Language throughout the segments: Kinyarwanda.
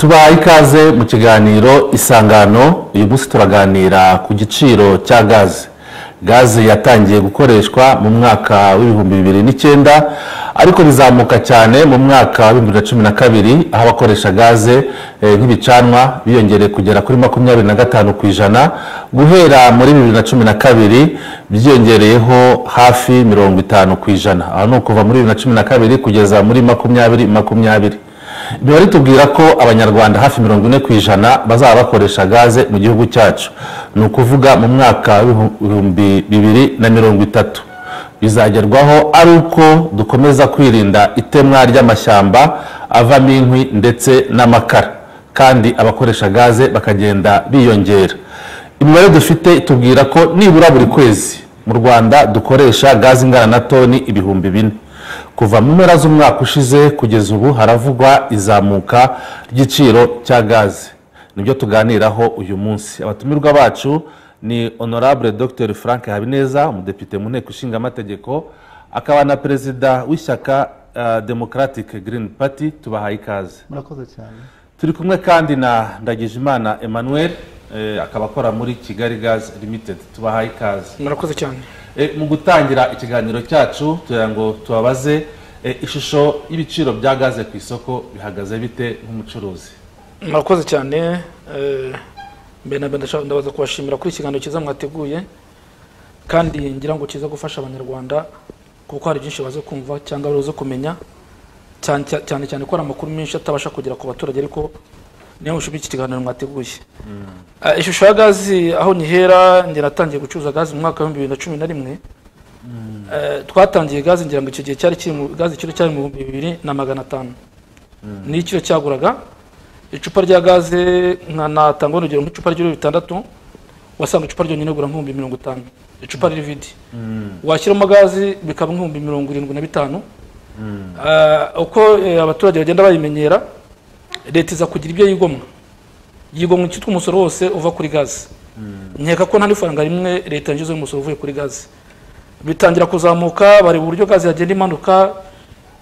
tubahaye ikaze mu kiganiro isangano uyu munsi turaganira ku giciro cya gaze. Gaze yatangiye gukoreshwa mu mwaka w'ibihumbi bibiri n'icyenda ariko bizamuka cyane mu mwaka wa bibiri na cumi na kabiri aho abakoresha gaze eh, nk'ibicanwa biyongereye kugera kuri makumyabiri na gatanu ku ijana. Guhera muri bibiri na cumi na kabiri byiyongereyeho hafi mirongo itanu ku ijana. Aho ni ukuva muri bibiri na cumi na kabiri kugeza muri makumyabiri makumyabiri. Imibare itubwira ko abanyarwanda hafi mirongo ine ku ijana bazaba bakoresha gaze mu gihugu cyacu. Ni ukuvuga mu mwaka w'ibihumbi bibiri na mirongo itatu. Bizagerwaho ari uko dukomeza kwirinda itemwa ry'amashyamba avamo inkwi ndetse n'amakara. Kandi abakoresha gaze bakagenda biyongera. Imibare dufite itubwira ko nibura buri kwezi. Mu rwanda dukoresha gaze ingana na toni ibihumbi bine. Kuva mu mpera z'umwaka ushize kugeza ubu haravugwa izamuka ry'igiciro cya gaze. Nibyo tuganiraho uyu munsi. Abatumirwa bacu ni honorable dr. Frank habineza umudepite mu nteko ishinga amategeko akaba na perezida w'ishyaka uh, democratic green party tubahaye ikaze. Murakoze cyane. Turi kumwe kandi na ndagijimana emmanuel eh, akaba akora muri kigali gas limited. Tubahaye ikaze. Murakoze cyane. Mu gutangira ikiganiro cyacu tugira ngo tubabaze eh, ishusho y'ibiciro bya gaze ku isoko bihagaze bite nk'umucuruzi? Murakoze cyane eh, mbere na mbere ndabaza kubashimira kuri ikiganiro cyiza mwateguye kandi ngira ngo kiza gufasha abanyarwanda kuko hari byinshi baze kumva cyangwa baze kumenya cyane cyane ko hari amakuru menshi atabasha kugera ku baturage ariko niyo mpamvu iki kiganiro mwateguye ishusho ya gazi aho nyihera njye natangiye gucuruza gazi mu mwaka w'ibihumbi bibiri na cumi na rimwe Eh, twatangiye gazi ngira ngo icyo gihe cyari kiri mu gazi ikiro cyari mu bihumbi bibiri na magana atanu ni ikiro cyaguraga icupa rya gaze natanga urugero nk'icupa ry'ibiro bitandatu wasanga icupa ryonyine rigura nk'ibihumbi mirongo itanu icupa riri vidi. Washyiramo gazi bikaba nk'ibihumbi mirongo irindwi na bitanu Ah, uko eh, abaturage bagenda bayimenyera leta iza kugira ibyo yigomwa. Yigomwa icyitwa umusoro wose uva kuri gaze nkeka ko nta n'ifaranga rimwe leta yinjiza umusoro uvuye kuri gaze bitangira kuzamuka bareba uburyo gaze yagenda imanuka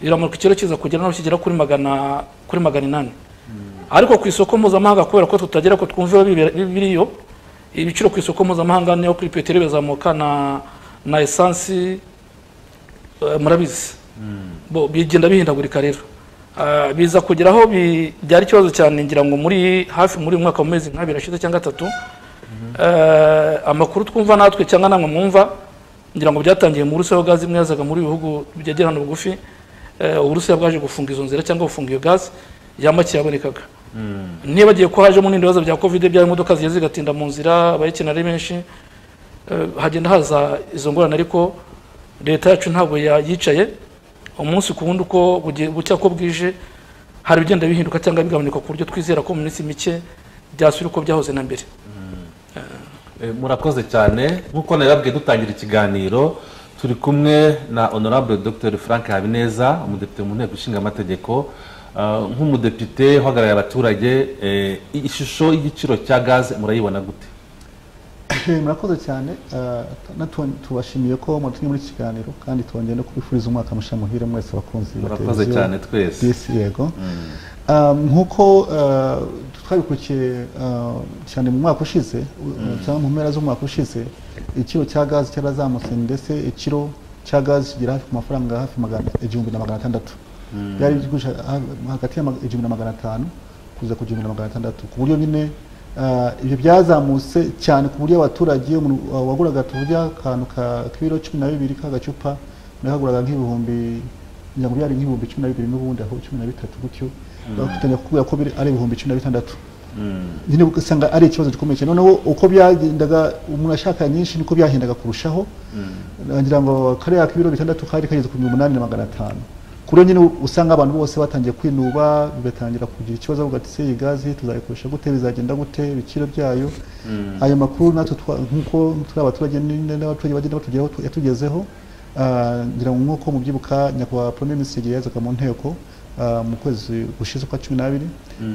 iramanuka ikiro kiza kugera naho kigera kuri magana kuri magana inani. Ariko ku isoko mpuzamahanga kubera ko tutagera ko twumva biriyo ibiciro ku isoko mpuzamahanga niyo kuri peteroli bizamuka na na esansi eh, murabizi. Bo bigenda bihindagurika rero. Biza kugera aho byari ikibazo cyane ngira ngo muri hafi muri mwaka mu mezi nk'abiri ashize cyangwa atatu Eh, amakuru twumva natwe cyangwa namwe mwumva ngira ngo byatangiye mu Burusiya gazi imwe yazaga muri bihugu byegerana bugufi Eh, uburusiya bwaje gufunga izo nzira cyangwa gufunga iyo gazi yamake yabonekaga ntibagiye ko hajemo n'ibindi bibazo bya covid byaba imodoka zigiye zigatinda mu nzira abayikenera ari benshi Eh, hagenda haza izo ngorane ariko leta yacu ntabwo yayicaye umunsi ku wundi uko bucya ko bwije hari ibigenda bihinduka cyangwa bigabanuka ku buryo twizera ko mu minsi mike byasubira uko byahoze na mbere. Eh, murakoze cyane. Nk'uko nabibabwiye dutangira ikiganiro turi kumwe na honorable dr. Frank habineza umudepite mu nteko ishinga amategeko Ah, nk'umudepite uhagarariye abaturage eh, ishusho y'igiciro cya gaze murayibona gute? Murakoze cyane. Eh, tubashimiye ko mutumye muri iki kiganiro kandi twongeye no kubifuriza umwaka mushya muhire mwese abakunzi ba murakoze cyane twese. Disi yego. Um, nk'uko eh, twabikurikiye eh, cyane mu mwaka ushize uh, cyangwa mu mpera z'umwaka ushize ikiro cya gazi cyarazamutse ndetse ikiro cya gazi kigera hafi ku mafaranga hafi igihumbi na magana atandatu. Byari bigurisha ha- hagati y'igihumbi na magana atanu kuza ku gihumbi na magana atandatu. Ku buryo nyine eh, ibyo byazamutse cyane ku buryo abaturage umuntu waguraga tuvuga akantu ka k'ibiro cumi na bibiri k'agacupa nawe kaguraga nk'ibihumbi kugira ngo byari nk'ibihumbi cumi na bibiri n'ubundi aho cumi na bitatu gutyo bafatanya kukubwira ko ari ibihumbi cumi na bitandatu. Nyine ugasanga ari ikibazo gikomeye cyane. Noneho uko byagendaga umuntu ashaka nyinshi niko byahendaga kurushaho. Ngira ngo kariya k'ibiro bitandatu kari kageze ku bihumbi umunani na magana atanu kuri nyine usanga abantu bose batangiye kwinuba bigatangira kugira ikibazo bavuga ati se iyi gazi tuzayikoresha gute bizagenda gute ibiciro byayo. Ayo makuru natwe nk'uko turi abaturage n'abaturage bagenda batugeraho tu- yatugezeho Ah, ngira ngo nk'uko mubyibuka nyakubahwa premier ministre yazaga mu nteko ah, mu kwezi gushize kwa cumi n'abiri.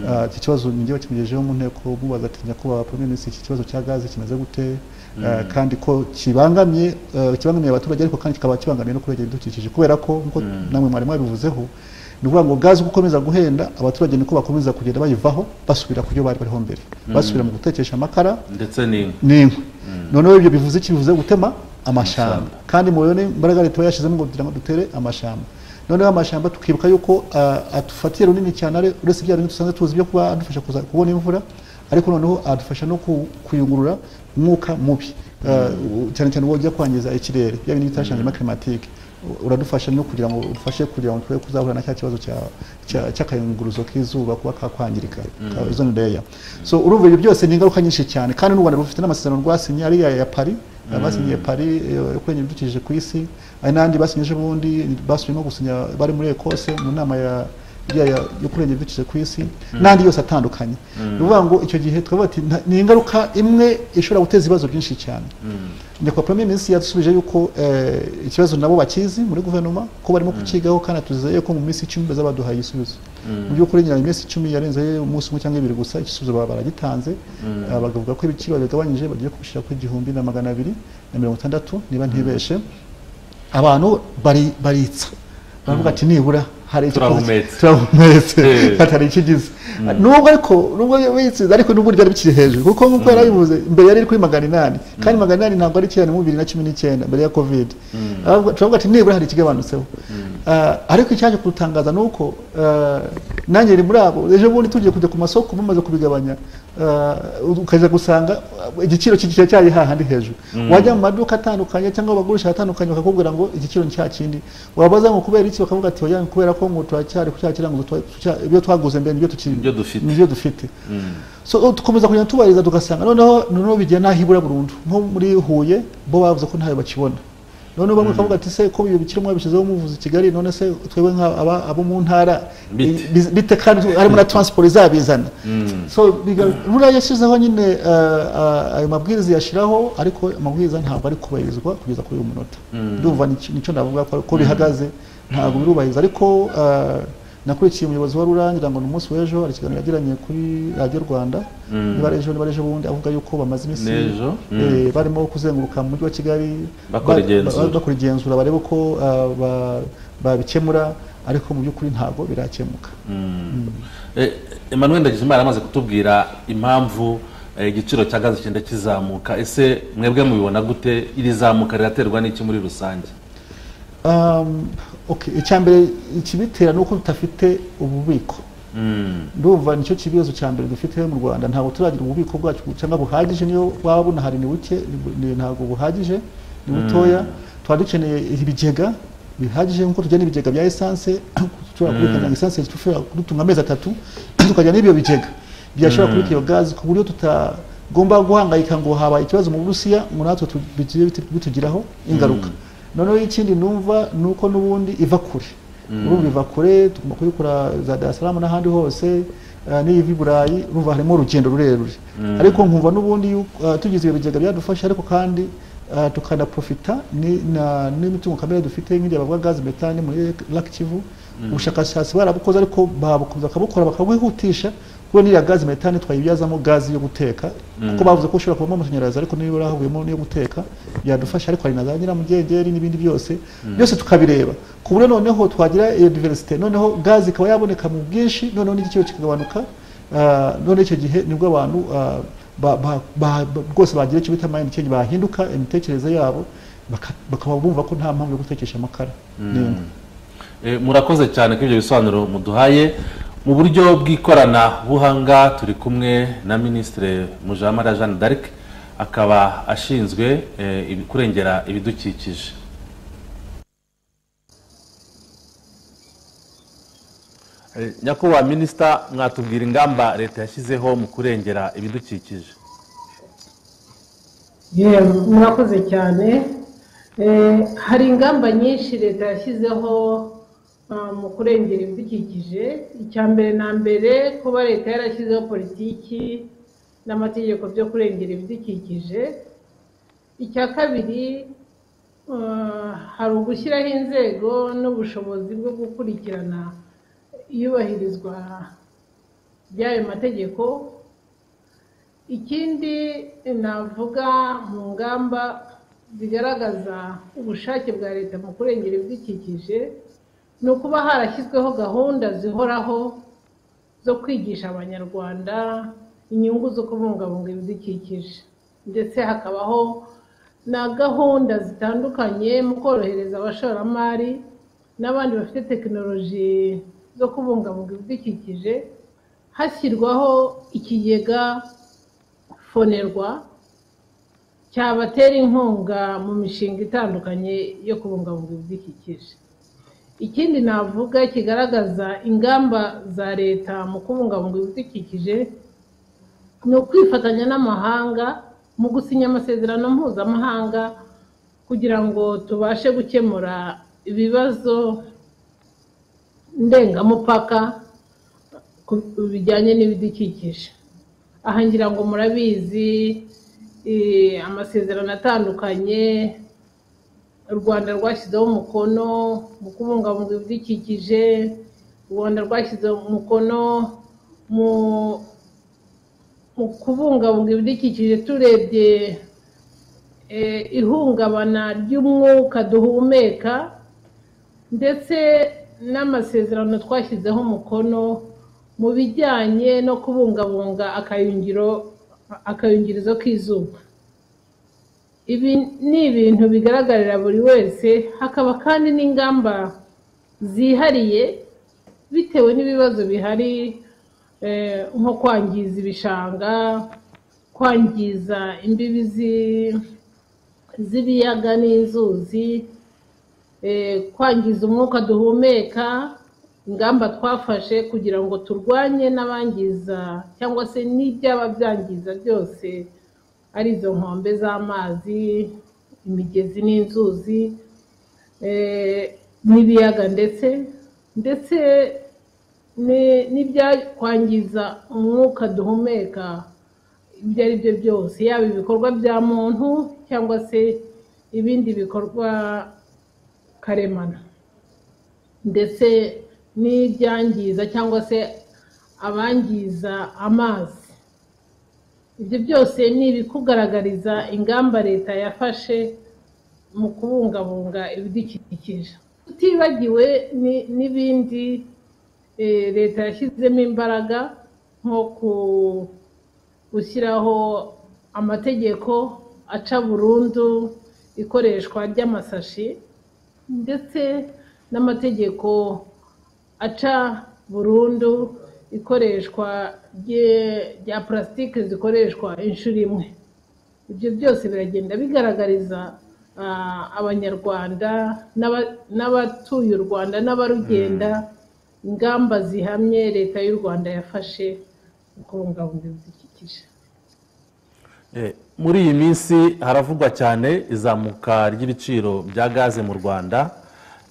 Ah, iki kibazo njyewe kimugejejeho mu nteko mubaza ati nyakubahwa premier ministre iki kibazo cya gaze kimeze gute kandi ko kibangamiye ah, kibangamiye abaturage ariko kandi kikaba kibangamiye no kurengera ibidukikije. Kubera ko nk'uko namwe mwari mwabivuzeho ni ukuvuga ngo gaze uko ikomeza guhenda abaturage niko bakomeza kugenda bayivaho basubira ku byo bari bariho mbere. Basubira mu gutekesha amakara ndetse n'inkwi. n'inkwi noneho ibyo bivuze iki bivuze gutema amashyamba kandi mubone imbaraga leta iba yashyizemo ngo kugira ngo dutere amashyamba noneho amashyamba tukibuka yuko adufatiye runini cyane uretse bya bintu dusanzwe tuzi byo kuba adufasha kubona imvura ariko noneho adufasha no ku- kuyungurura umwuka mubi. Ah, u- cyane cyane uwo ujya kwangiza ikirere bya bintu bita changement climatique uradufasha no kugira ngo udufashe kugira ngo twe kuzahura na cya kibazo cya- cya- cy'akayunguruzo k'izuba kuba kakwangirika ka ozone layer. So urumva ibyo byose ni ingaruka nyinshi cyane. Kandi n'u Rwanda rufite n'amasezerano rwasinye ariya ya Paris basinyiye Paris eh, kurengera ibidukikije ku isi. Hari n'andi basinye ejo bundi basubiye no gusinya bari muri Ecosse mu nama ya iriya ya- yo kurengera ibidukikije ku isi n'andi yose atandukanye. Ni ukuvuga ngo icyo gihe twavuga ati "Nta- ni ingaruka imwe ishobora guteza ibibazo byinshi cyane. Nyakubahwa premier ministre yadusubije yuko eh, ikibazo nabo bakizi muri guverinoma ko barimo kukigaho kandi atuzeye ko mu minsi icumi bazaba baduhaye igisubizo. Mu by'ukuri nyina iminsi icumi yarenze umunsi umwe cyangwa ibiri gusa igisubizo baba baragitanze. Ah, bakavuga ko ibiciro babigabanyije bagiye kubishyira ku igihumbi na magana abiri na mirongo itandatu niba ntibeshe. Abantu bari baritsa. Baravuga ati nibura hari Turahumetse. turahumetse Eh. hatari ikigize nubwo ariko nubwo witsinze ariko nubwo ryari bikiri hejuru kuko nk'uko yari abivuze mbere yari iri kuri magana inani kandi magana inani ntabwo ari cyane mu bibiri na cumi n'icyenda mbere ya covid Ahubwo turavuga ati nibura hari ikigabanutseho ariko icyaje kudutangaza ni uko nanjye ni muri abo ejo bundi tugiye kujya ku masoko bamaze kubigabanya ukajya gusanga igiciro cyari hahandi hejuru wajya mu maduka atandukanye cyangwa abagurisha atandukanye bakakubwira ngo igiciro ni cya kindi wabaza ngo kubera iki bakavuga ati oya kubera ko ngo turacyari ku cya kirango ibyo twaguze mbere ni byo tukiri Nibyo dufite. ni byo dufite. So dukomeza kugenda tubariza tugasanga noneho noneho bigiye n'aho ibura burundu nko muri huye bo bavuze ko ntayo bakibona. Noneho bamwe bakavuga ati se ko ibyo bikiri mwabishyizeho muvuze i kigali none se twebwe nk'aba abo mu ntara Bite. bi- bite kandi harimo na transport izabizana. Biga- ruriya yashyizeho nyine eh, eh, ayo mabwiriza yashyiraho ariko amabwiriza ntabwo ari kubahirizwa kugeza kuri uyu munota. Ndumva ni cyo navuga ko bihagaze ntabwo birubahiriza. Ariko eh, nakurikiye umuyobozi wa rura ngira ngo ni umunsi w'ejo hari ikiganiro yagiranye kuri radiyo rwanda. Niba ari ejo niba ari ejo bundi avuga yuko bamaze iminsi N'ejo, eh, barimo kuzenguruka mu mujyi wa kigali. Bakora ba- igenzura. barebe ko ah, ba- babikemura ariko mu by'ukuri ntabwo birakemuka. Eh, Emmanuel Ndagijimana amaze kutubwira impamvu eh, igiciro cya gaze kigenda kizamuka. Ese mwebwe mubibona gute? Iri zamuka riraterwa n'iki muri rusange? Icya mbere ikibitera ni uko tudafite ububiko. Mm. ndumva ni cyo kibazo cya mbere dufite mu rwanda. Ntabwo turagira ububiko bwacu cyangwa buhagije. Niyo waba bunahari ni buke ntabwo buhagije ni butoya. Tuba dukeneye ibigega bihagije nk'uko tujyana ibigega bya esanse dushobora kubika esanse dushobora kudutunga amezi atatu tukajya n'ibyo bigega. Byashobora kubika iyo gazi ku buryo tutagomba guhangayika ngo habaye ikibazo mu burusiya ngo natwe bitugiraho ingaruka. Noneho ikindi numva ni uko n'ubundi iva kure. Urumva iva kure tugomba kuyikora za Salaam n'ahandi hose eh, n'iyo iva i Burayi urumva harimo urugendo rurerure. Ariko nkumva n'ubundi eh, tugize ibyo bigega byadufasha ariko kandi eh, tukanaprofita ni- na- n'imitungo kamere dufite nk'igihe bavuga gazi metani muri Lac Kivu. Ubushakashatsi barabukoze ariko babukomeza bakabukora bakabuhihutisha kuko n'iriya gazi metani twayibyazamo gazi yo guteka kuko bavuze ko ushobora kubamo amashanyarazi ariko niba havuyemo n'iyo guteka byadufasha ariko hari na za nyiramugengeri n'ibindi byose byose tukabireba. Ku buryo noneho twagira iyo diversite noneho gazi ikaba yaboneka mu bwinshi noneho n'igiciro kikagabanuka Ah, none icyo gihe ni bwo abantu ba- ba- ba- ba- rwose bagira icyo bita mind change bahinduka imitekerereze yabo baka- bakaba bumva ko nta mpamvu yo gutekesha amakara. N'ingwa Eh, murakoze cyane kuri ibyo bisobanuro muduhaye. Mu buryo bw'ikoranabuhanga turi kumwe na minisitiri mujamara jeanne d'arc akaba ashinzwe eh, kurengera ibidukikije. Eh, nyakubahwa minisita mwatubwira ingamba leta yashyizeho mu kurengera ibidukikije. Murakoze cyane. Eh, hari ingamba nyinshi leta yashyizeho mu kurengera ibidukikije. Icya mbere na mbere kuba leta yarashyizeho politiki n'amategeko byo kurengera ibidukikije. Icya kabiri ah, hari ugushyiraho inzego n'ubushobozi bwo gukurikirana iyubahirizwa ry'ayo mategeko. Ikindi navuga mu ngamba zigaragaza ubushake bwa leta mu kurengera ibidukikije. Ni ukuba harashyizweho gahunda zihoraho zo kwigisha abanyarwanda inyungu zo kubungabunga ibidukikije. Ndetse hakabaho na gahunda zitandukanye mu korohereza abashoramari n'abandi bafite tekinoloji zo kubungabunga ibidukikije hashyirwaho ikigega fonerwa cyabatera inkunga mu mishinga itandukanye yo kubungabunga ibidukikije. Ikindi navuga kigaragaza ingamba za leta mu kubungabunga ibidukikije ni ukwifatanya n'amahanga mu gusinya amasezerano mpuzamahanga kugira ngo tubashe gukemura ibibazo ndengamupaka bijyanye n'ibidukikije. Aha ngira ngo murabizi eh, amasezerano atandukanye u rwanda rwashyizeho umukono mu kubungabunga ibidukikije. U rwanda rwashyizeho umukono mu mu kubungabunga ibidukikije. Turebye eh, ihungabana ry'umwuka duhumeka ndetse n'amasezerano twashyizeho umukono mu bijyanye no kubungabunga akayungiro akayungirizo k'izuba. Ibi ni ibintu bigaragarira buri wese hakaba kandi n'ingamba zihariye bitewe n'ibibazo bihari eh, nko kwangiza ibishanga kwangiza imbibi zi- z'ibiyaga n'inzuzi eh, kwangiza umwuka duhumeka ingamba twafashe kugira ngo turwanye n'abangiza cyangwa se n'ibyaba byangiza byose ari izo nkombe z'amazi imigezi n'inzuzi eh, n'ibiyaga ndetse ndetse ni- n'ibyakwangiza umwuka duhumeka ibyo ari byo byose. Yaba ibikorwa bya muntu cyangwa se ibindi bikorwa karemano. Ndetse n'ibyangiza cyangwa se abangiza amazi. Ibyo byose ni ibikugaragariza ingamba leta yafashe mu kubungabunga ibidukikije. Tutibagiwe ni- n'ibindi eh, leta yashyizemo imbaraga nko gushyiraho amategeko aca burundu ikoreshwa ry'amasashi ndetse n'amategeko aca burundu ikoreshwa rya purasitike zikoreshwa inshuro imwe. Ibyo byose biragenda bigaragariza abanyarwanda n'aba- n'abatuye u rwanda n'abarugenda ingamba zihamye leta y'u rwanda yafashe mu kubungabunga ibidukikije. Eh, muri iyi minsi haravugwa cyane izamuka ry'ibiciro bya gaze mu rwanda.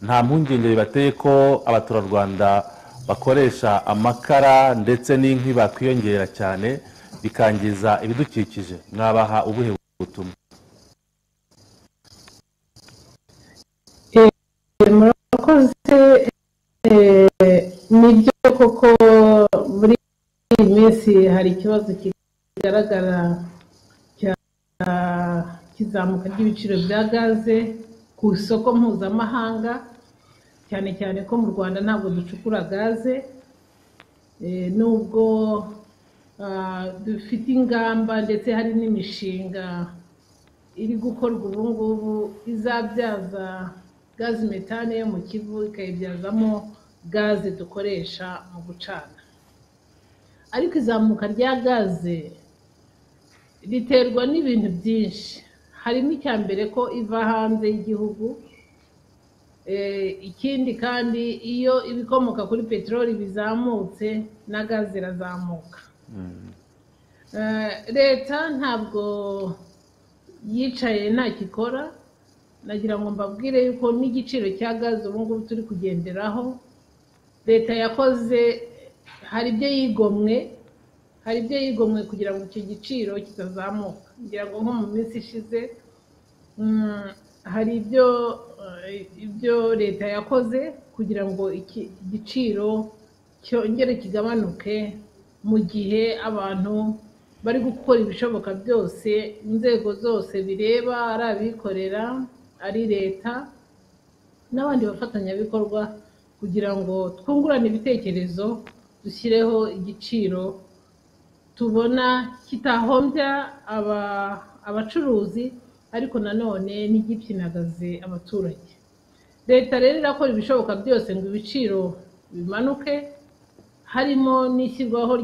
Nta mpungenge bibateye ko abaturarwanda bakoresha amakara ndetse n'inkwi bakwiyongera cyane bikangiza ibidukikije. Mwabaha ubuhe butumwa? Murakoze eh, ni byo koko muri iyi minsi hari ikibazo kigaragara cya kizamuka ry'ibiciro bya gaze ku isoko mpuzamahanga. Cyane cyane ko mu rwanda ntabwo ducukura gaze eh, nubwo ah, dufite ingamba ndetse hari n'imishinga iri gukorwa ubu ngubu izabyaza gazi metane yo mu kivu ikayibyazamo gaze dukoresha mu gucana. Ariko izamuka rya gaze riterwa n'ibintu byinshi. Harimo icya mbere ko iva hanze y'igihugu ikindi kandi iyo ibikomoka kuri peteroli bizamutse na gaze irazamuka Eh, leta ntabwo yicaye ntacyo ikora nagira ngo mbabwire yuko n'igiciro cya gaze ubu ngubu turi kugenderaho. Leta yakoze hari ibyo yigomwe hari ibyo yigomwe kugira ngo icyo giciro kitazamuka. Ngira ngo nko mu minsi ishize mm, hari ibyo eh, ibyo leta yakoze kugira ngo igiciro cyongere kigabanuke mu gihe abantu bari gukora ibishoboka byose inzego zose bireba ari abikorera ari leta n'abandi bafatanyabikorwa kugira ngo twungurane ibitekerezo dushyireho igiciro. Tubona kitahombya aba- abacuruzi ariko nanone ntigipyinagaze abaturage. Leta rero irakora ibishoboka byose ngo ibiciro bimanuke harimo n'ishyirwaho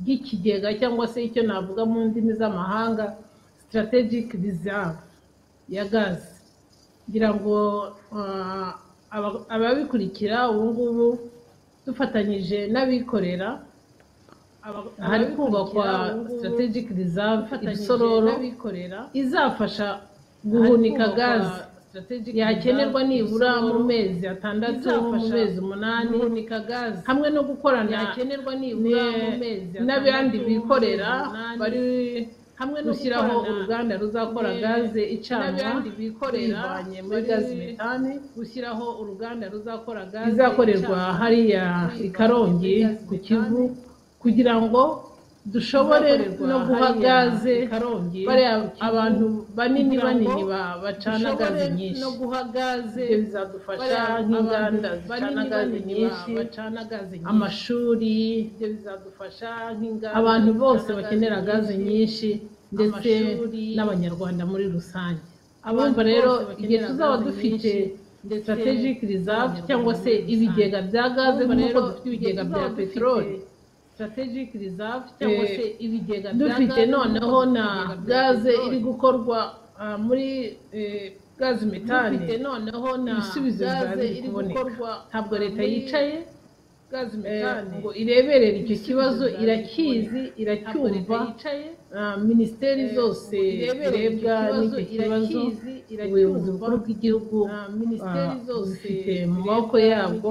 ry'ikigega cyangwa se icyo navuga mu ndimi z'amahanga strategic reserve ya gazi ngira ngo ah, aba- ababikurikira ubu ngubu dufatanyije n'abikorera hari kubakwa strategic reserve isororo izafasha guhunika gazi yakenerwa nibura mu mezi atandatu mu mezi umunani hamwe no gukorana ne- n'abandi bikorera bari hamwe no gushyiraho uruganda ruzakora gaze icanwa bivanye muri gazi metane gushyiraho uruganda ruzakora gaze izakorerwa hariya i karongi ku kivu. Kugira ngo dushobore no guha gaze bariya abantu banini banini ba- bacana gaze nyinshi. gaze bizadufasha nk'inganda zicana gaze nyinshi. amashuri. Abantu bose bakenera gaze nyinshi ndetse n'abanyarwanda muri rusange. Abumva rero igihe tuzaba dufite strategic reserve cyangwa se ibigega bya gaze nk'uko dufite ibigega bya peteroli strategic reserve cyangwa se ibigega dufite noneho na gaze iri gukorwa ah, muri eh, gazi metane. Dufite noneho na ibisubizo bizazi kuboneka. ntabwo leta yicaye eh, ngo ireberere icyo kibazo irakizi iracyumva. Ah, minisiteri zose zirebwa n'icyo kibazo. ubuyobozi bukuru bw'igihugu ah, bufite mu maboko yabwo.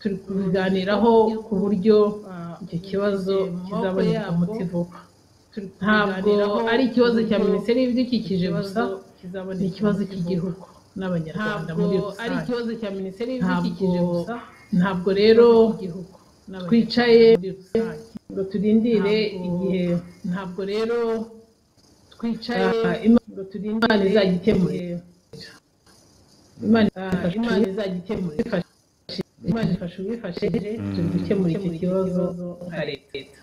Turi kubiganiraho ku buryo icyo kibazo kizaboneka umuti vuba ntabwo ari ikibazo cya minisiteri y'ibidukikije gusa ni ikibazo cy'igihugu n'abanyarwanda muri rusange. ntabwo ntabwo rero twicaye ngo turindire igihe ntabwo rero twicaye ngo turindire imana izajya ikemura imana imana izajya ikemura imana ifasha uwifashije turi gukemura icyo kibazo nka leta.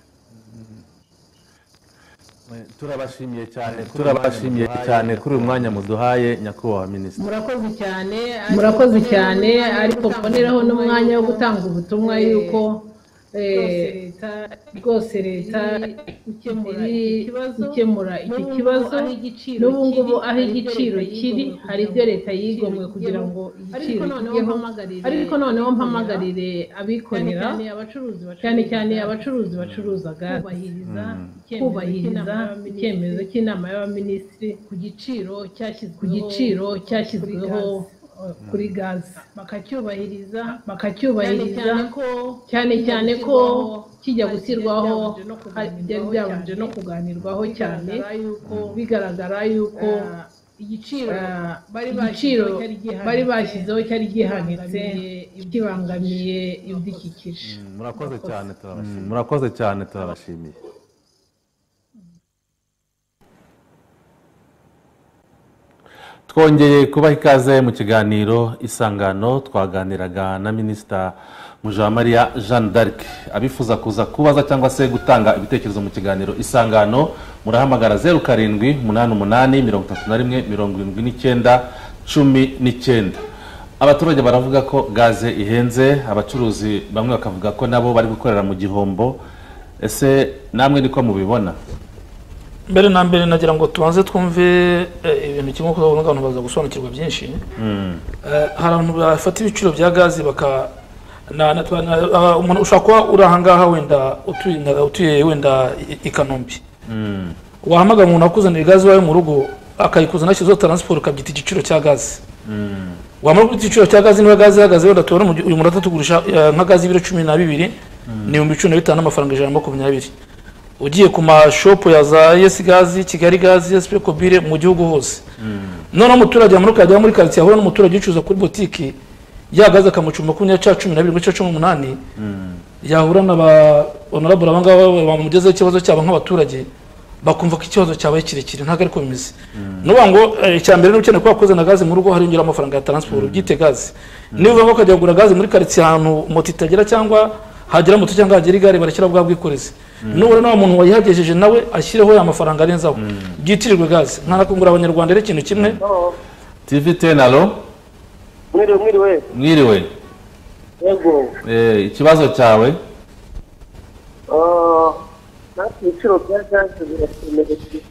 Turabashimiye cyane turabashimiye cyane kuri uyu mwanya muduhaye nyakubahwa minisitiri. Murakoze cyane murakoze cyane ariko mboneraho n'umwanya wo gutanga ubutumwa yuko rwose leta iri gukemura iki kibazo. n'ubu ngubu aho igiciro kiri hari ibyo leta yigomwe kugira ngo igiciro kijyeho ariko noneho mpamagarire abikorera. Cyane cyane abacuruzi bacuruza gaze kubahiriza icyemezo cy'inama y'abaminisitiri. Ku giciro cyashyizweho kuri gaze bakacyubahiriza bakacyubahiriza cyane cyane ko kijya gushyirwaho byari byabanje no kuganirwaho cyane. bigaragara yuko igiciro igiciro bari bashyizeho cyari gihanitse kibangamiye ibidukikije. murakoze cyane turabashimiye murakoze cyane turabashimiye twongeye kubaha ikaze mu kiganiro isangano twaganiraga na minisita mujawamariya jeanne d'arc. Abifuza kuza kubaza cyangwa se gutanga ibitekerezo mu kiganiro isangano murahamagara zeru karindwi umunani umunani mirongo itatu na rimwe mirongo irindwi n'icyenda cumi n'icyenda. Abaturage baravuga ko gaze ihenze abacuruzi bamwe bakavuga ko nabo bari gukorera mu gihombo. Ese namwe niko mubibona? Mbere na mbere nagira ngo tubanze twumve eh, ibintu kimwe kuko ubona abantu baza gusobanukirwa byinshi. Eh, hari abantu bafata ibiciro bya gazi baka ah, umuntu ushobora kuba uri ahangaha wenda utuye wenda i- kanombe. Wahamagara umuntu akuzanira gazi iwawe mu rugo akayikuzana ashyizeho taransiporo ukabyita igiciro cya gazi. Wamara kuri igiciro cya gazi niba gazi ihagaze wenda tubona uyu muntu atatugurisha eh, nka gazi y'ibiro cumi na bibiri ni ibihumbi cumi na bitanu n'amafaranga ijana na makumyabiri. Ugiye ku mashopu ya za yesi gazi kigali gazi yesi kobire mu gihugu hose. Noneho umuturage yajya muri karitsiye ahura n'umuturage ucuruza kuri botiki ya gaze akamucuma makumyabiri cya cumi na birindwi cya cumi n'umunani yahura na ba honorable abangaba bamugezeho ikibazo cyabo nk'abaturage bakumva ko ikibazo cyabaye kirekire ntabwo ariko bimeze. Ni ukuvuga ngo eh, icya mbere ni ukeneye kuba wakoze na gaze mu rugo hariyongera amafaranga ya taransiporo byite gaze niba uvuga ko ukajya kugura gaze muri karitsiye ahantu moto itagera cyangwa hagera moto cyangwa hagera igare barashyira bwa bwikorezi. Nubura na wa muntu wayihagejeje nawe ashyireho ya mafaranga arenzaho byitirirwe gaze nkanakungura abanyarwanda rero ikintu kimwe. Tv ten alo mwiriwe mwiriwe mwiriwe yego. Eh, ikibazo cyawe? Ah, ibiciro bya gaze birakomereye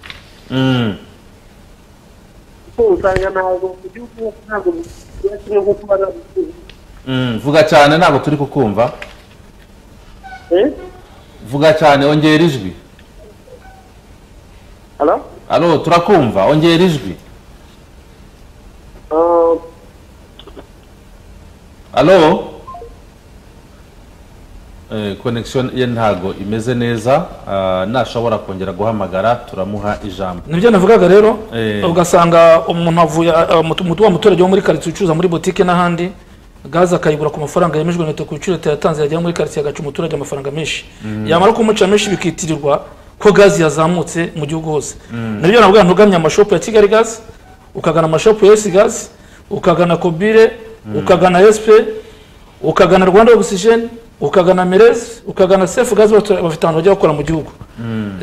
Mm. kuko usanga ntabwo mu gihugu ntabwo biba kimwe nko kuba nabivuze Mm, vuga cyane ntabwo turi kukumva. Eh? Vuga cyane ongera ijwi. Alo turakumva ongera ijwi. Ah, alo? Eh, connection ye ntago imeze neza Ah, nashobora kongera guhamagara turamuha ijambo. Nibyo navugaga rero Eh. ugasanga umuntu avuye ah, mutu- wa muturage wo muri karitsiye ucuruza muri botike n'ahandi gaze akayigura ku mafaranga yemejwe na leta ku biciro leta yatanze yagera muri karitsiye agaca umuturage amafaranga menshi. Yamara kumuca menshi bikitirirwa ko gaze yazamutse mu gihugu hose. Nibyo navuga ntugamye amashopu ya kigali gaze ukagana amashopu ya esi gaze ukagana kobire ukagana esipe ukagana rwanda ogisijeni ukagana merezi ukagana sefu gaze bafite ahantu bajya bakora mu gihugu.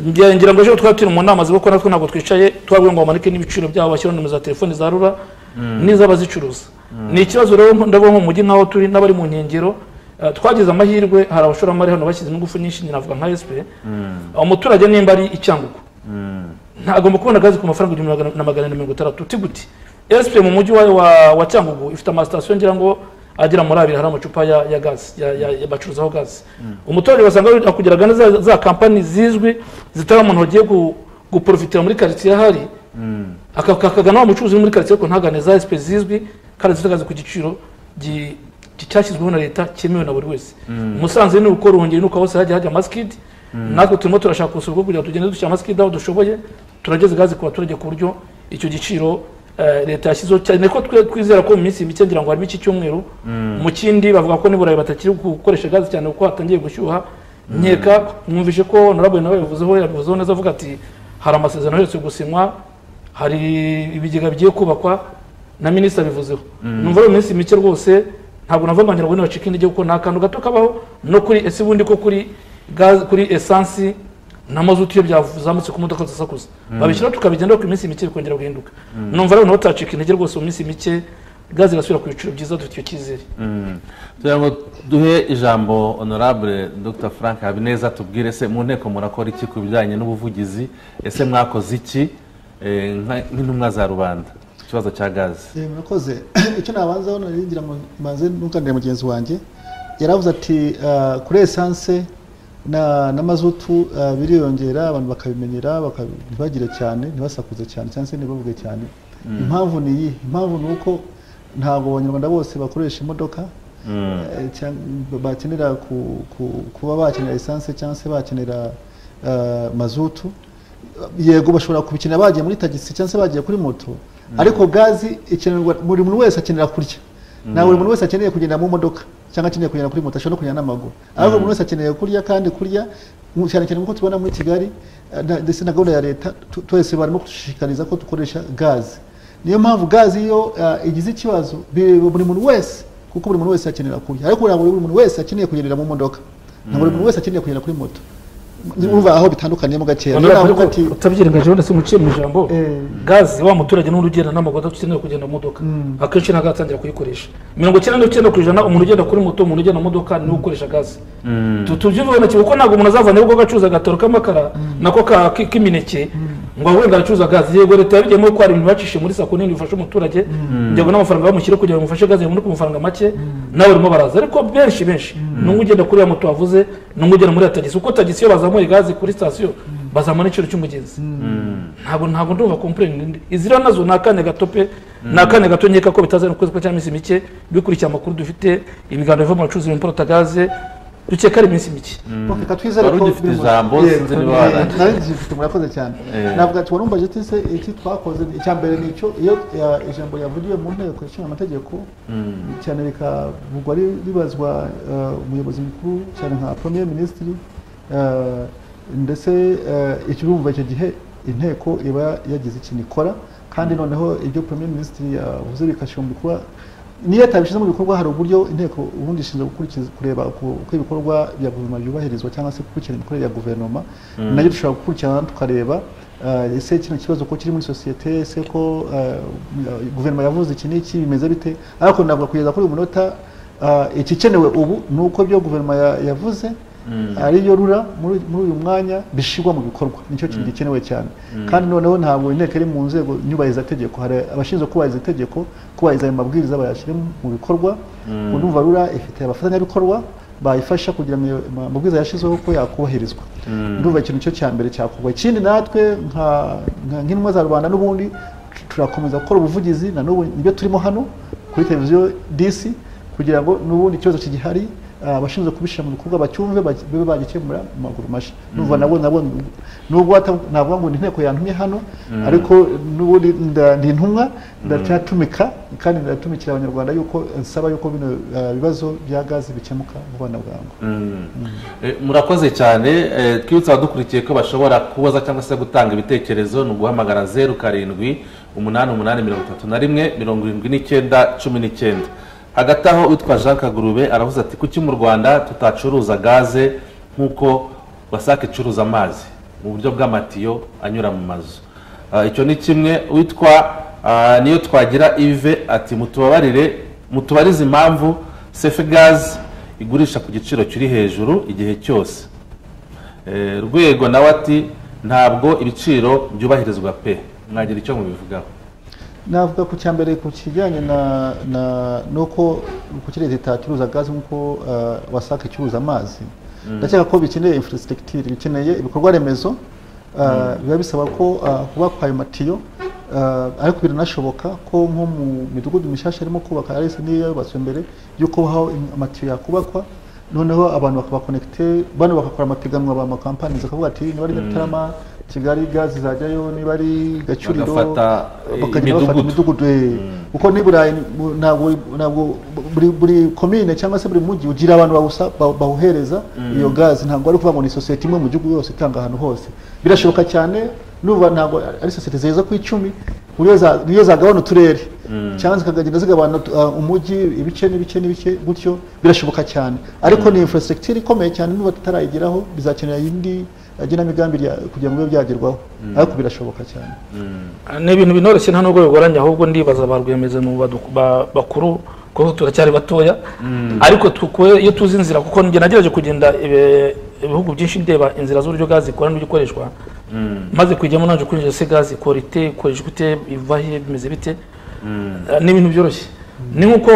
Ngira ngo ejo twari turi mu nama ziboko natwe ntabwo twicaye twabwiye ngo bamanike n'ibiciro byabo bashyiraho nimero za telefoni za rura n'iz'abazicuruza ni ikibazo rero ndabona mu mujyi nk'aho turi n'abari mu nkengero eh, twagize amahirwe hari abashoramari hano bashyizemo ingufu nyinshi navuga nka esipe umuturage nimba ari icyangugu ntagomba kubona gaze ku mafaranga igihumbi na magana mirongo itandatu. Uti gute esipe mu mujyi wa, cyangugu ifite amasitasiyo ngira ngo agera muri abiri hari amacupa ya, gaze bacuruzaho gaze umuturage basanga akugeraga na za, za kampani zizwi zitari umuntu wagiye gu, guprofitira muri karitsiye ahari. Aka- akagana wa mucuruzi uri muri karitsiye ariko ntagane za esipe zizwi kandi zifite gaze ku giciro gi- gi- cyashyizweho na leta cyemewe na buri wese. Musanze ni uko ruhengeri ni uko hose hajya hajya masikidi natwe turimo turashaka ubuso bwo kugira ngo tugende dushyira amasikidi aho dushoboye turageze gaze ku baturage ku buryo icyo giciro eh, leta yashyizeho cyane. Ko twizera ko mu minsi mike ngira ngo harimo iki cyumweru. Mu kindi bavuga ko niburayi batakiri gukoresha gaze cyane kuko hatangiye gushyuha. Nkeka mwumvishe ko nawe yabivuzeho yabivuzeho neza avuga ati hari amasezerano yose gusinywa hari ibigega bigiye kubakwa na minisitiri abivuzeho. Numva ari mu minsi mike rwose ntabwo navuga ngo bacika intege kuko ni akantu gato kabaho. No kuri ese ubundi ko kuri gaze kuri esansi na mazutu iyo byazamutse ku modoka zisakuza. Babishyiraho tukabigendaho ku minsi mike bikongera guhinduka. Numva rero batacika intege rwose mu minsi mike gaze igasubira ku biciro byiza dufite icyo cyizere. Mm. kugira ngo duhe ijambo honorable dr. Frank habineza tubwire se mu nteko murakora iki ku bijyanye n'ubuvugizi ese mwakoze iki? Nk'intumwa za rubanda ku kibazo cya gaze Eh, murakoze. Icyo nabanzaho naringira ngo maze nunganire mugenzi wanjye. Yaravuze ati ah, kuri esanse na mazutu ah, biriyongera abantu bakabimenyera baka- ntibagire cyane ntibasakuze cyane cyangwa se ntibavuge cyane. Impamvu ni iyi. Impamvu ni uko ntabwo abanyarwanda bose bakoresha imodoka eh, cyangwa bakenera ku- ku- kuba bakenera esanse cyangwa se bakenera ah, mazutu. Yego bashobora kubikenera bagiye muri tagisi cyangwa se bagiye kuri moto. Ariko gazi ikenerwa buri muntu wese akenera kurya. Nta buri muntu wese akeneye kugenda mu modoka cyangwa akeneye kugenda kuri moto ashobora no kugenda n'amaguru. Ariko buri muntu wese akeneye kurya kandi kurya cyane cyane nk'uko tubona muri kigali eh, na- ndetse na gahunda ya leta twese barimo kudushishikariza ko dukoresha gazi. Niyo mpamvu gazi iyo eh, igize ikibazo buri muntu wese kuko buri muntu wese akenera kurya. Ariko buri muntu wese akeneye kugendera mu modoka. Ntabwo buri muntu wese akeneye kugenda kuri moto. Urumva aho bitandukaniyemo gakeya rero navuga ati utabyirengaje wenda se muciye mu ijambo Eh. gaze wa muturage n'undi ugenda n'amaguru adakeneye kugenda mu modoka. Akenshi ntabwo atangira kuyikoresha. Mirongo icyenda n'icyenda ku ijana umuntu ugenda kuri moto umuntu ugenda mu modoka ni we ukoresha gaze Tu- tubyiboneke kuko ntabwo umuntu azava nyabugogo acuruza agataro k'amakara nako ka- ki- k'imineke ngo wenda aracuruza gaze. Yego leta yabigiyemo ko hari ibintu bacishe muri sako nini bifasha umuturage. Njyego n'amafaranga bamushyire kugira ngo mufashe gaze muri ku mafaranga make nawe urimo baraza. Ariko benshi benshi. N'umwe ugenda kuri ya moto wavuze n'umwe ugenda muri ya tagisi. Kuko tagisi iyo bazamuye gaze kuri sitasiyo bazamura n'igiciro cy'umugenzi. Ntabwo ntabwo ndumva kompleni izi rero na zo ni akanya gato pe. Ni akanya gato nkeka ko bitazana ukwezi kwa cyangwa iminsi mike bikurikiye amakuru dufite ibiganiro biva mu bacuruzi b'imporo gaze ari iminsi mike. Reka twizere Wari ko ugifite ijambo, sinzi niba warangije. nari ngifite murakoze cyane. Eh. navuga ati warumvaje ati se iki twakoze? Icya mbere ni icyo iyo ijambo yavugiwe mu nteko ishinga amategeko cyane bikavugwa ri- ribazwa eh, umuyobozi mukuru cyane nka premier minisitiri eh, ndetse icyo urumva icyo gihe inteko iba yagize ikintu ikora kandi noneho ibyo premier minisitiri yavuze bikashyira mu bikorwa niyo atabishyize mu bikorwa hari uburyo inteko ubundi ishinzwe gukurikiza kureba uko ibikorwa bya guverinoma byubahirizwa cyangwa se gukurikirana imikorere ya guverinoma na yo dushobora gukurikirana tukareba eh, ese kino kibazo ko kiri muri sosiyete ese ko eh, guverinoma yavuze iki n'iki bimeze bite? Ariko navuga kugeza kuri uyu munota eh, ikikenewe ubu ni uko ibyo guverinoma ya- yavuze ariyo rura muri uyu mwanya bishyirwa mu bikorwa ni cyo kintu gikenewe cyane kandi noneho ntabwo inteko iri mu nzego nyubahirizategeko hari abashinzwe kubahiriza itegeko kubahiriza ayo mabwiriza bayashyire mu bikorwa urumva rura ifite abafatanyabikorwa bayifasha kugira ngo ayo mabwiriza yashyizweho ko yakubahirizwa ndumva ikintu cyo cya mbere cyakorwa ikindi natwe nk'intumwa za rubanda n'ubundi turakomeza gukora ubuvugizi na n'ubu ni byo turimo hano kuri televiziyo disi kugira ngo n'ubundi ikibazo kigihari abashinzwe kubishyira mu bikorwa bacyumve babe bagikemura mu maguru mashya numva nabo nabo nubwo navuga ngo ni inteko yantumye hano ariko n'ubundi ndi intumwa ndacyatumika kandi ndatumikira abanyarwanda yuko nsaba yuko bino ah, bibazo bya gazi bikemuka vuba na bwangu Eh, murakoze cyane. Eh, twibutsa abadukurikiye ko bashobora kubaza cyangwa se gutanga ibitekerezo. Ni uguhamagara zeru karindwi umunani umunani mirongo itatu na rimwe mirongo irindwi n'icyenda cumi n'icyenda. Hagati aho witwa jean kagurube aravuze ati kuki mu rwanda tutacuruza gaze nk'uko wasake icuruza amazi mu buryo bw'amatiyo anyura mu mazu? Ah, icyo ni kimwe. Witwa ah, niyo twagira ive ati mutubabarire mutubarize impamvu sefe gazi igurisha ku giciro kiri hejuru igihe cyose. Eh, rwego nawe ati ntabwo ibiciro byubahirizwa pe. Mwagira icyo mubivugaho. Navuga ku cyambere ku kijyanye na na nuko kuki leta itacuruza gazi nk'uko uh, wasaka icuruza amazi. Ndakeka ko bikeneye infrastructure bikeneye ibikorwa remezo uh, biba bisaba ko kuba kwa ayo matiyo ariko ariko biranashoboka ko nko mu midugudu mishasha arimo kubaka arese niyo yubatswe mbere y'uko haho amatiyo yakubakwa. Noneho abantu bakaba connecte bano bagakora amapiganwa ba makampani zakavuga ati niba ari Nyarutarama Kigali gazi zajyayo niba ari Gacuriro Bagafata, eh, bafata imidugudu. imidugudu eh. kuko ni burayi ntabwo buri komine cyangwa se buri mujyi ugira abantu bawuhereza iyo gazi ntabwo ari ukuvuga ngo ni sosiyete imwe mu gihugu yose itanga ahantu hose. Birashoboka cyane nuba ntabwo ari sosiyete zigeza ku icumi niyo za- niyo zagabana uturere. Cyangwa zikagenda zigabana uh, umujyi ibice n'ibice n'ibice gutyo birashoboka cyane. Ariko ni infrastructure ikomeye cyane nuba tutarayigeraho bizakenera iyindi genamigambi rya- kugira ngo bibe byagerwaho ariko birashoboka cyane. Ni ibintu binoroshye nta nubwo bigoranye ahubwo ndibaza ba rwiyemezamirimo bakuru kuko turacyari batoya. Ariko tukuye iyo tuzi inzira kuko njye nagerageje kugenda ibihugu byinshi ndeba inzira z'uburyo gazi ikora n'uburyo ikoreshwa. Maze kujyamo naje kwinjira se gazi ikora ite ikoreshwa ite iva he bimeze bite? Ni ibintu byoroshye. Ni nk'uko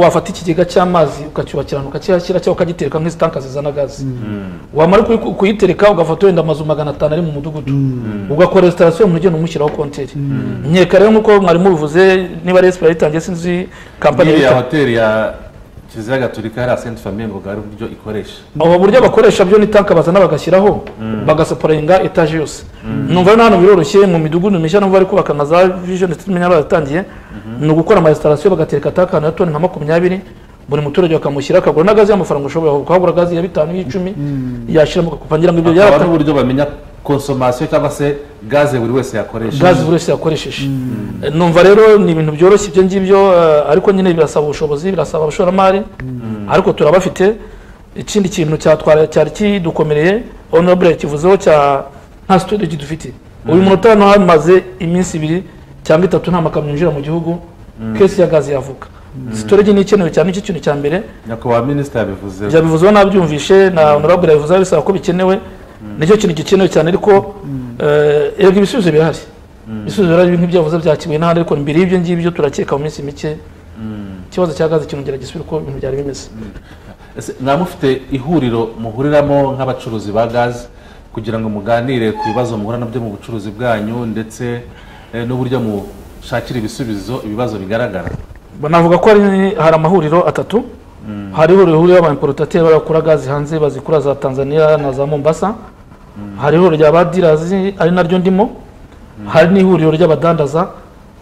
wafata ikigega cy'amazi ukacyubakirana ukakihashyira cyangwa ukagitereka nk'izi tanka zizana gazi. Wamara kuyi- kuyitereka ugafata wenda amazu magana atanu ari mu mudugudu. Ugakora resitarasiyo umuntu ugenda umushyiraho konteri. Nkeka rero nk'uko mwari mubivuze niba ari esipira yitangiye sinzi kampani yita- hoteli ya kiliziya gatolika hariya senti famiye ngo bwari uburyo ikoresha. Ubu buryo bakoresha byo ni tanka bazana bagashyiraho bagasaporinga etaje yose. Numva rero hano biroroshye mu midugudu mishya numva bari kubaka nka za vision ndetse tumenya baratangiye ni ugukora ama resitarasiyo bagatereka tanka ya toni nka makumyabiri. Buri muturage bakamushyira akagura na gazi y'amafaranga ushoboye kuhagura gazi ya bitanu y'icumi yashyiramo agakupa ngira ngo ibyo byarata n'uburyo bamenya konsomasiyo cyangwa se gaze buri wese yakoresha gazi buri wese yakoresheje. Numva rero ni ibintu byoroshye ibyo ngibyo eh, ariko nyine birasaba ubushobozi birasaba abashoramari. Ariko turabafite. Ikindi kintu cyatwara cyari kidukomereye honorable kivuzeho cya nta storage dufite uyu munota hano hamaze iminsi ibiri cyangwa itatu nta makamyo yinjira mu gihugu. Kesi ya gazi yavuka. Storage ni ikenewe cyane ni cyo kintu cya mbere. Nyakubahwa minisita yabivuze. Byabivuzeho nabyumvishe na honorable yabivuzeho bisaba ko bikenewe. Nicyo kintu gikenewe cyane ariko eh, erega ibisubizo birahari. Ibisubizo birahari nk'ibyo yavuze byakiwe n'ahandi ariko mbere y'ibyo ngibyo turakeka mu minsi mike. Ikibazo cya gazi kinongera gisubire uko ibintu byari bimeze. Ese mwaba mufite ihuriro muhuriramo nk'abacuruzi ba gaze kugira ngo muganire ku bibazo muhura na byo mu bucuruzi bwanyu ndetse eh, n'uburyo mushakira ibisubizo ibibazo bigaragara? Navuga ko hari hari amahuriro atatu. Hariho rihuriyeho abamporotatieri bakora gazi hanze bazikura za tanzania na za mombasa. Hariho rya ba dirazi ari naryo ndimo. Hari n'ihuriro ry'abadandaza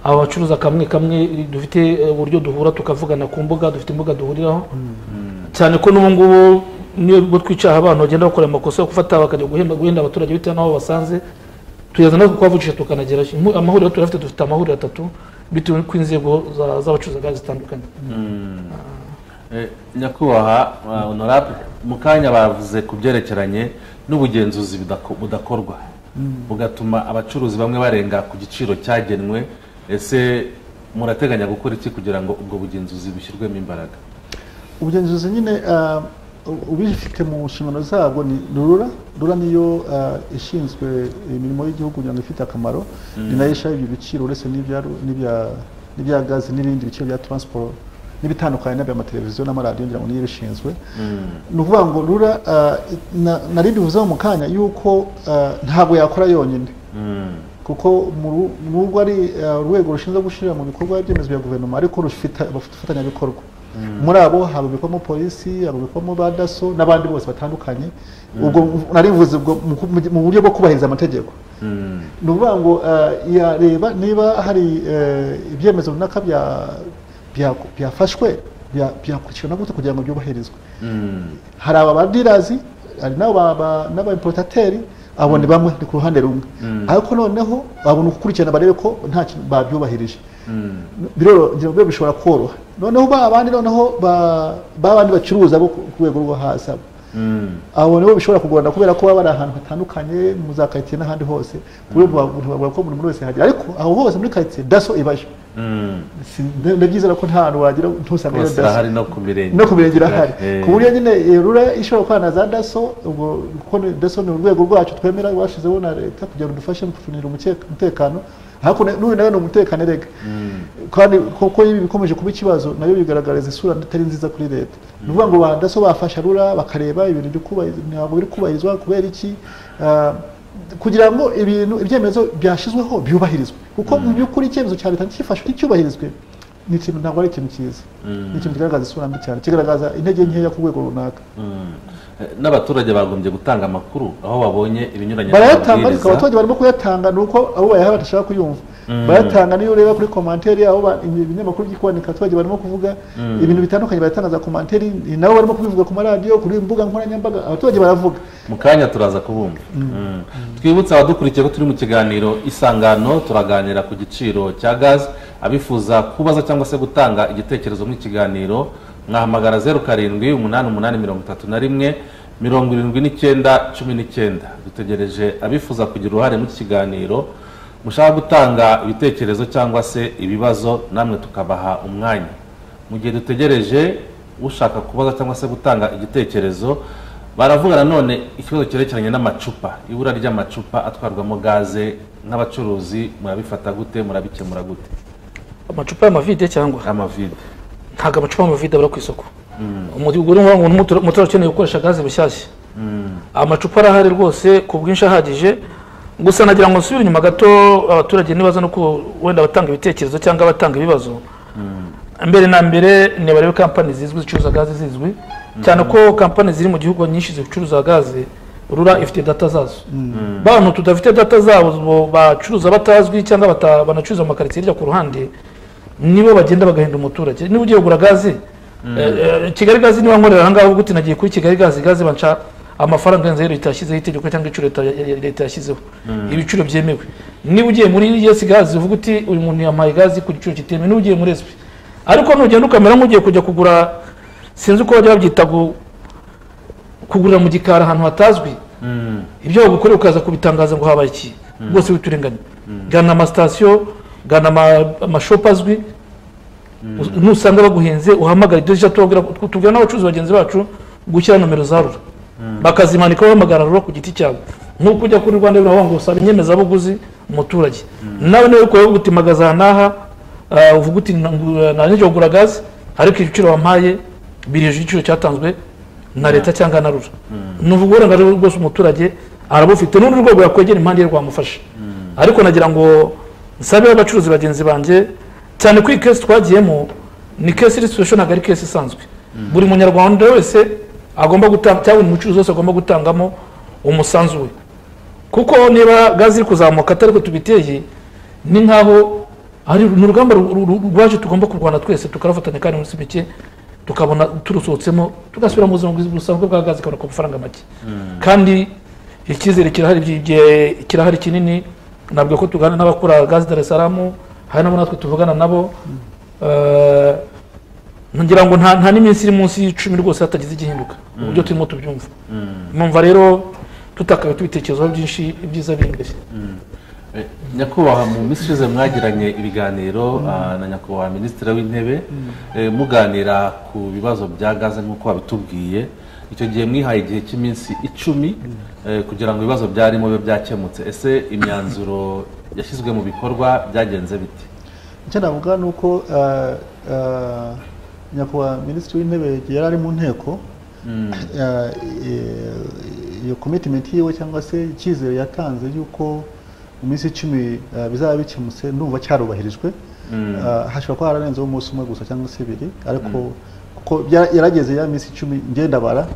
aba bacuruza kamwe kamwe dufite eh, uburyo duhura tukavugana ku mbuga dufite imbuga duhuriraho. Cyane ko n'ubu ngubu ni bwo twicaye abantu bagenda bakora amakosa yo gufata bakajya guhenda abaturage bitewe n'aho basanze. Tugeza no kubavugisha tukanagera amahuriro turafite dufite amahuriro atatu. Bitewe n'uko inzego za- z'abacuruza gazi zitandukanye. Eh, nyakubahwa uh, mu kanya bavuze ku byerekeranye n'ubugenzuzi budako- budakorwa. Bugatuma abacuruzi bamwe barenga ku giciro cyagenwe. Ese murateganya gukora iki kugira ngo ubwo bugenzuzi bushyirwemo imbaraga? Ubugenzuzi nyine ah, ubifite mu nshingano zabwo ni rura rura niyo ah, ishinzwe imirimo y'igihugu kugira ngo ifite akamaro. Ni na yo ishyiraho ibyo biciro uretse n'ibya gazi n'ibindi biciro bya transport n'ibitandukanye n'amateleviziyo n'amaradiyo ngira ngo niyo ibishinzwe. Ni ukuvuga ngo rura ah, na- nari bivuzeho mu kanya yuko ah, ntabwo yakora yonyine. Kuko mu ru- nubwo ari urwego rushinzwe gushyira mu bikorwa ibyemezo bya guverinoma ariko rufite abafatanyabikorwa muri abo habubikwamo polisi habubikwamo ba daso n'abandi bose batandukanye. Ubwo nari mvuze ubwo mu buryo bwo kubahiriza amategeko. Ni ukuvuga ngo eh, yareba niba hari eh, ibyemezo runaka bya- bya- byafashwe bya- byakurikirana gute kugira ngo byubahirizwe. Hari aba badirazi hari n'aba ba- n'abaimportateri abo ni bamwe ni ku ruhande rumwe ariko noneho babona gukurikirana barebe ko nta kintu babyubahirije ngo bishobora koroha noneho ba bandi noneho ba ba bandi bacuruza bo ku rwego rwo hasi abo abo nibo bishobora kugorana kubera ko baba bari ahantu hatandukanye mu za karitsiye n'ahandi hose ku buryo ko buri muntu wese yahagera ariko aho hose muri karitsiye daso ibayo Byiza ko nta hantu wagira ntusange hose irahari no ku mirenge no ku mirenge irahari Eh. ku buryo nyine eh, rura ishobora gukorana na za daso ubwo daso ni urwego rwacu twemera rwashyizeho na leta kugira ngo dufashe mu umuke- umutekano na- n'uyu nawe ni umutekano erega kandi kuko ibi bikomeje kuba ikibazo na yo bigaragariza isura itari nziza kuri leta ni ukuvuga ngo ba daso bafasha rura bakareba ibintu ntabwo biri kubahirizwa kubera iki Ah, kugira ngo ibintu ibyemezo byashyizweho byubahirizwe. Kuko mu by'ukuri icyemezo cya leta ntikifashwe nticyubahirizwe ni ikintu ntabwo ari ikintu cyiza. Ni ikintu kigaragaza isura mbi cyane. Kigaragaza intege nkeya ku rwego runaka. Eh, n'abaturage bagombye gutanga amakuru aho babonye ibinyuranye barayatanga ariko abaturage barimo kuyatanga ni uko abo bayaha badashaka kuyumva. Barayatanga niyo ureba kuri komanteri aho ibinyamakuru by'ikwanika abaturage barimo kuvuga ibintu bitandukanye baratanga za komanteri nabo barimo kubivuga ku maradiyo kuri mbuga nkoranyambaga abaturage baravuga. Mu kanya turaza kubumva. Mm. twibutse abadukurikiye ko turi mu kiganiro isangano turaganira ku giciro cya gazi abifuza kubaza cyangwa se gutanga igitekerezo mu kiganiro mwahamagara zeru karindwi umunani umunani mirongo itatu na rimwe mirongo irindwi n'icyenda cumi n'icyenda. Dutegereje abifuza kugira uruhare mu kiganiro mushaka gutanga ibitekerezo cyangwa se ibibazo namwe tukabaha umwanya. Mu gihe dutegereje ushaka kubaza cyangwa se gutanga igitekerezo baravuga nanone ikibazo cyerekeranye n'amacupa. Ibura ry'amacupa atwarwamo gaze nk'abacuruzi murabifata gute murabikemura gute? Amacupa y'amavide cyangwa? Amavide ntabwo amacupa y'amavide abura ku isoko. Umugore ngo umutura umutura ukeneye gukoresha gaze bushyashya. Amacupa arahari rwose ku bwinshi ahagije. Gusa nagira ngo nsubire inyuma gato abaturage nibaza no wenda abatanga ibitekerezo cyangwa abatanga ibibazo. Mbere na mbere ni barebe kampani zizwi zicuruza gaze zizwi. Cyane ko kampani ziri mu gihugu nyinshi zicuruza gaze rura ifite data zazo. Bantu tudafite data zabo bo bacuruza batazwi cyangwa banacuruza mu makaritsiye hirya ku ruhande nibo bagenda bagahenda umuturage. Niba ugiye kugura gaze eh, eh, kigali gaze niba nkorera ahangaha uvuga uti nagiye kuri kigali gaze gaze banca amafaranga arenze ayo leta yashyizeho itegeko cyangwa ibiciro leta ya- ya- leta yashyizeho. Ibiciro byemewe. Niba ugiye muri yesi gaze uvuga uti uyu muntu yampaye gaze ku giciro kitemewe niba ugiye muri esipi ariko nugenda ukamera nk'ugiye kujya kugura sinzi uko bajya babyita gu- kugurira mu gikari ahantu hatazwi. Ibyo bagukorera ukaza kubitangaza ngo habaye iki? Rwose witurenganya gana amasitasiyo gana ama- amashopu azwi. Nusanga baguhenze uhamagara idirishya tubwira n'abacuruzi bagenzi bacu gushyira nomero za rura. Bakazimanika bahamagara rura ku giti cyabo. Nk'uko ujya kuri rwanda biravuga ngo usaba inyemezabuguzi umuturage nawe niba ukora uti magaza aha n'aha ah, uvuga uti nanjye kugura gaze ariko ibiciro wampaye biri hejuru y'igiciro cyatanzwe na leta cyangwa na rura. Ni uburenganzira rwose umuturage arabufite n'urundi rwego yakwegera impande ye rwamufasha ariko nagira ngo nsabe abacuruzi bagenzi banjye cyane ko iyi kesi twagiyemo ni kesi iri sipesho ntabwo ari kesi isanzwe. Buri munyarwanda wese agomba gutanga cyangwa buri mucuruzi wese agomba gutangamo umusanzu we. Kuko niba gazi iri kuzamuka atari ko tubiteye ni nkaho ari ni urugamba ru- ru- ru- rwaje tugomba kurwana twese tukarafatanya kandi munsi mike tukabona turusohotsemo tugasubira mu buzima busanzwe bwa gazi ikabona ku mafaranga make kandi icyizere kirahari kinini nabwo ko tugana n'abakora gazi Dar es Salaam hari nabo natwe tuvugana nabo Eh, ngira ngo nta n'iminsi iri munsi y'icumi rwose hatagize igihinduka uburyo turimo tubyumva. Numva rero tutakabaye tubitekerezaho byinshi ibyiza biri imbere. Eh, nyakubahwa mu minsi ishize mwagiranye ibiganiro ah, na nyakubahwa minisitiri w'intebe. Eh, muganira ku bibazo bya gaze nk'uko wabitubwiye. Icyo gihe mwihaye igihe cy'iminsi icumi eh, kugira ngo ibibazo byarimo bibe byakemutse. Ese imyanzuro yashyizwe mu bikorwa byagenze bite? Icyo navuga ni uko eh, eh, nyakubahwa minisitiri w'intebe yari ari mu nteko. Eh, iyo komitimenti yiwe cyangwa se icyizere yatanze y'uko mu minsi icumi bizaba bikemutse ndumva cyarubahirijwe. Eh, hashobora kuba hararenzeho umunsi umwe gusa cyangwa se ibiri ariko kuko bya- yarageze ya minsi icumi ngenda bara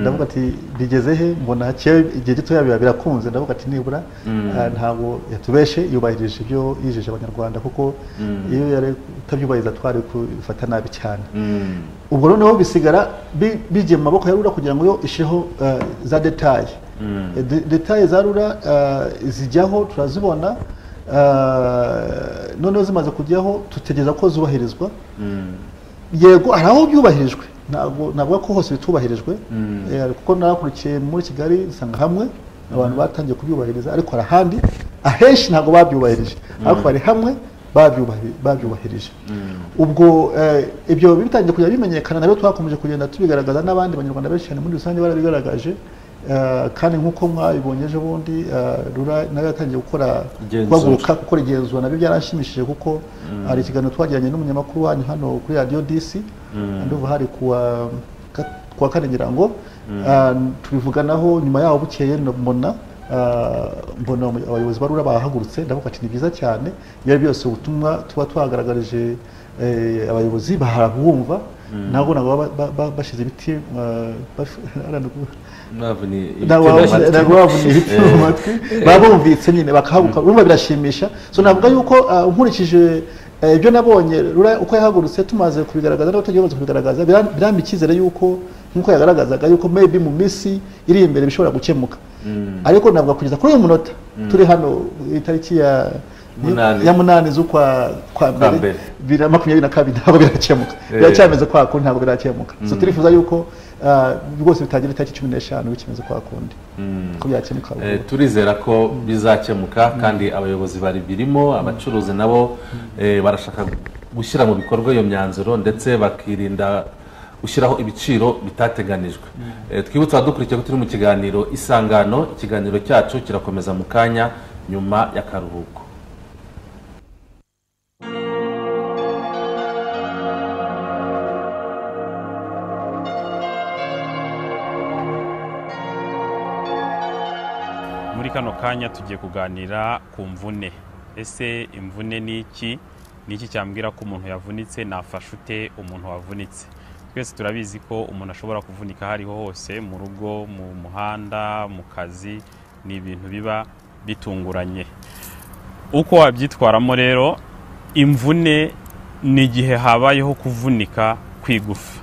ndavuga ati bigeze he? Mbona igihe gitoya biba birakunze. Ndavuga ati nibura. Eh, ntabwo yatubeshe yubahirije ibyo yijeje abanyarwanda kuko iyo yari utabyubahiriza twari kubifata nabi cyane. Ubwo noneho bisigara bi- bigiye mu maboko ya rura kugira ngo yo ishireho eh, za detaye de- detaye za rura eh, zijyaho turazibona eh, noneho zimaze kujyaho dutegereza ko zubahirizwa. Yego hari aho byubahirijwe. Ntabwo ko hose bitubahirijwe. Eh, kuko narakurikiye muri kigali usanga hamwe abantu batangiye kubyubahiriza. Ariko hari ahandi ahenshi ntabwo babyubahirije. Ariko bari hamwe babyubahi- babyubahirije. Ubwo eh, ibyo bitangiye kujya bimenyekana na byo twakomeje kugenda tubigaragaza n'abandi banyarwanda benshi cyane muri rusange barabigaragaje. Eh, kandi nk'uko mwabibonye ejo bundi eh, rura na yo yatangiye gukora guhaguruka gukora igenzura na byo byaranshimishije kuko hari ikiganiro twagiranye n'umunyamakuru wanyu hano kuri radiyo disi ndumva hari kuwa ka- kuwa kane ngira ngo Ah, tubivuganaho nyuma yaho bukeye mbona ah, mbona abayobozi ba rura bahagurutse ndavuga ati ni byiza cyane ibyo ari byose ubutumwa tuba twagaragarije eh, abayobozi barabwumva ntabwo ntabwo ba- bashyize ibiti ah, baf- mwavuni ntabwo baba- ntabwo babonye ibiti mu matwi baba bumvitse nyine bakahaguruka urumva birashimisha so navuga yuko nkurikije ibyo nabonye Rura uko yahagurutse tumaze kubigaragaza n'abaturage bamaze kubigaragaza biram- birampa icyizere yuko nk'uko yagaragazaga yuko maybe mu minsi iri imbere bishobora gukemuka ariko navuga kugeza kuri uyu munota turi hano itariki ya ya munani. z'ukwa kwa mbere makumyabiri na kabiri ntabwo birakemuka biracyameze kwa kundi ntabwo birakemuka so turifuza yuko rwose bitangira itariki cumi n'eshanu bikimeze kwa kundi. Ko byakemuka Eh, turizera ko bizakemuka kandi abayobozi bari birimo abacuruzi nabo eh, barashaka gushyira mu bikorwa iyo myanzuro ndetse bakirinda gushyiraho ibiciro bitateganijwe. Eh, twibutse abadukurikiye ko turi mu kiganiro isangano ikiganiro cyacu kirakomeza mu kanya nyuma y'akaruhuko. Kano kanya tugiye kuganira ku mvune. Ese imvune ni iki? Ni iki cyambwira ko umuntu yavunitse nafasha ute umuntu wavunitse? Twese turabizi ko umuntu ashobora kuvunika aho ariho hose mu rugo mu muhanda mu kazi ni ibintu biba bitunguranye. Uko wabyitwaramo rero imvune ni igihe habayeho kuvunika kw'igufa.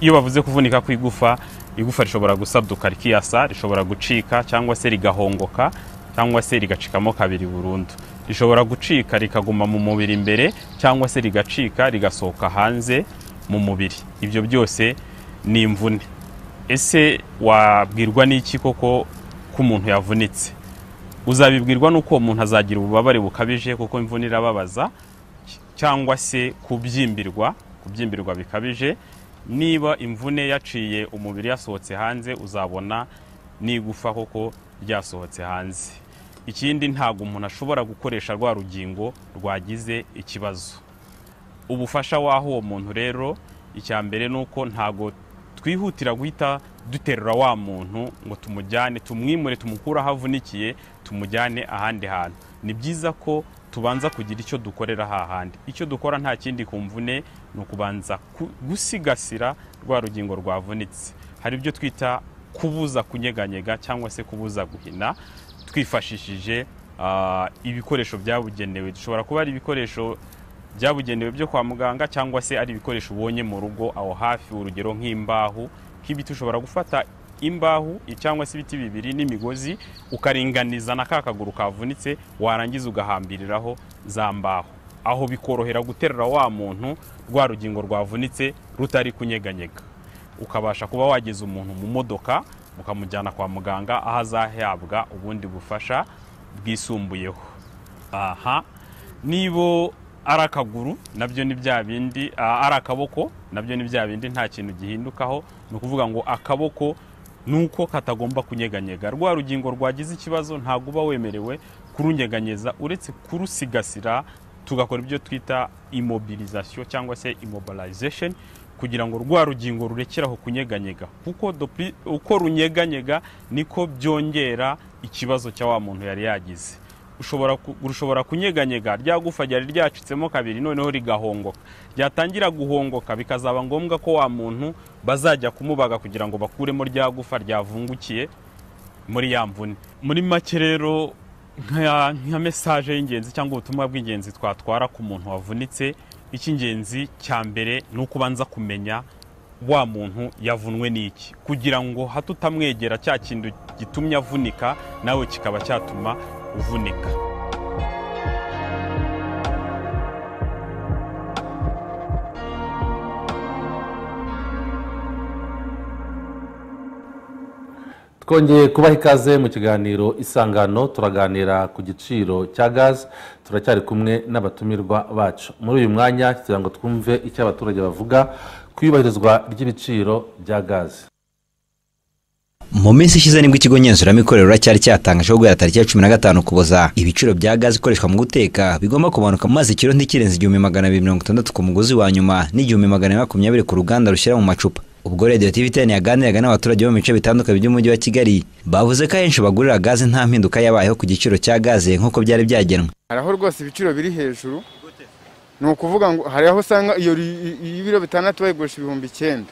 Iyo bavuze kuvunika kw'igufa igufa rishobora gusaduka rikiyasa rishobora gucika cyangwa se rigahongoka cyangwa se rigacikamo kabiri burundu. Rishobora gucika rikaguma mu mubiri imbere cyangwa se rigacika rigasohoka hanze mu mubiri. Ibyo byose ni imvune. Ese wabwirwa n'iki koko ko umuntu yavunitse? Uzabibwirwa n'uko uwo muntu azagira ububabare bukabije kuko imvune irababaza cyangwa se kubyimbirwa kubyimbirwa bikabije niba imvune yaciye umubiri yasohotse hanze uzabona n'igufa koko ryasohotse hanze. Ikindi ntabwo umuntu ashobora gukoresha rwa rugingo rwagize ikibazo. Ubufasha w'aho uwo muntu rero icya mbere ni uko ntabwo twihutira guhita duterura wa muntu ngo tumujyane tumwimure tumukure aho avunikiye tumujyane ahandi hantu. Ni byiza ko tubanza kugira icyo dukorera hahandi icyo dukora nta kindi ku mvune ni ukubanza ku- gusigasira rwa rugingo rwavunitse. Hari ibyo twita kubuza kunyeganyega cyangwa se kubuza guhina. Twifashishije ah, ibikoresho byabugenewe. Dushobora kuba ari ibikoresho byabugenewe byo kwa muganga cyangwa se ari ibikoresho ubonye mu rugo aho hafi urugero nk'imbahu nk'ibiti ushobora gufata imbahu cyangwa se ibiti bibiri n'imigozi ukaringaniza na ka kaguru kavunitse warangiza ugahambiriraho za mbaho. Aho bikorohera guterura wa muntu rwa rugingo rwavunitse rutari kunyeganyega. Ukabasha kuba wageza umuntu mu modoka ukamujyana kwa muganga aho azahabwa ubundi bufasha bwisumbuyeho. Aha. Niba ari akaguru na byo ni bya bindi ari akaboko na byo ni bya bindi nta kintu gihindukaho. Ni ukuvuga ngo akaboko ni uko katagomba kunyeganyega. Rwa rugingo rwagize ikibazo ntabwo uba wemerewe kurunyeganyeza uretse kurusigasira tugakora ibyo twita immobilisation cyangwa se immobilization kugira ngo rwa rugingo rurekeraho kunyeganyega. Kuko uko runyeganyega niko byongera ikibazo cya wa muntu yari yagize. Ushobora kunyeganyega rya gufa ryari ryacitsemo kabiri noneho rigahongoka. Ryatangira guhongoka bikazaba ngombwa ko wa muntu bazajya kumubaga kugira ngo bakuremo rya gufa ryavungukiye muri ya mvune. Muri make rero nka mesaje y'ingenzi cyangwa ubutumwa bw'ingenzi twatwara ku muntu wavunitse icy'ingenzi cya mbere ni uko ubanza kumenya wa muntu yavunwe n'iki. Kugira ngo hato utamwegera cya kintu gitumye avunika nawe kikaba cyatuma uvunika. Twongeye kubaha ikaze mu kiganiro isangano turaganira ku giciro cya gaze turacyari kumwe n'abatumirwa bacu. Muri uyu mwanya kugira ngo twumve icyo abaturage bavuga ku iyubahirizwa ry'ibiciro bya gaze mu minsi ishize ni bwo ikigo ngenzuramikorere cyari cyatangaje ko guhera tariki ya cumi na gatanu ukuboza ibiciro bya gaze ikoreshwa mu guteka bigomba kumanuka maze ikiro ntikirenze igihumbi magana abiri mirongo itandatu ku muguzi wa nyuma n'igihumbi magana makumyabiri ku ruganda rushyira mu macupa. Ubwo radiyo tv ten yaganiraga n'abaturage bo mu bice bitandukanye by'umujyi wa kigali bavuze ko ahenshi bagurira gaze nta mpinduka yabayeho ku giciro cya gaze nk'uko byari byagenwe. Hariho rwose ibiciro biri hejuru. Ni ukuvuga ngo hari aho usanga iyo y'ibiro bitandatu bayigurisha ibihumbi icyenda.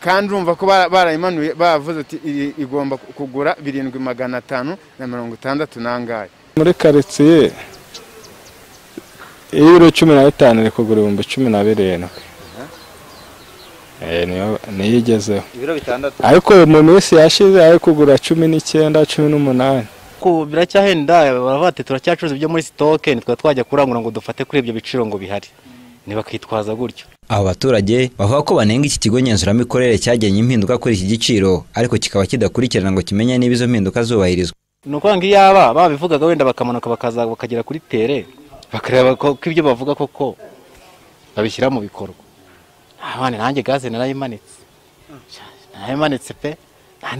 Kandi urumva ko bara- barayimanuye bavuze ati "Iyi igomba kugura birindwi magana atanu na mirongo itandatu n'angahe? Muri karitsiye y'ibiro cumi na bitanu iri kugura ibihumbi cumi na birindwi. Niyo niyo igezeho ibiro bitandatu. Ariko mu minsi yashize ari kugura cumi n'icyenda cumi n'umunani. Ku biracyahenda baravuga ati turacyacuruza ibyo muri sitoke ntitwa twajya kurangura ngo dufate kuri ibyo biciro ngo bihari. Ntibakitwaza gutyo. Abo baturage bavuga ko banenga iki kigo ngenzuramikorere cyagennye impinduka kuri iki giciro ariko kikaba kidakurikirana ngo kimenye niba izo mpinduka zubahirizwa. Ni ukuvuga ngo iyaba babivugaga wenda bakamanuka bakaza bakagera kuri tere bakareba ko ibyo bavuga koko babishyira mu bikorwa. Ah, abana nanjye gaze narayimanitse. Narayimanitse pe. Nta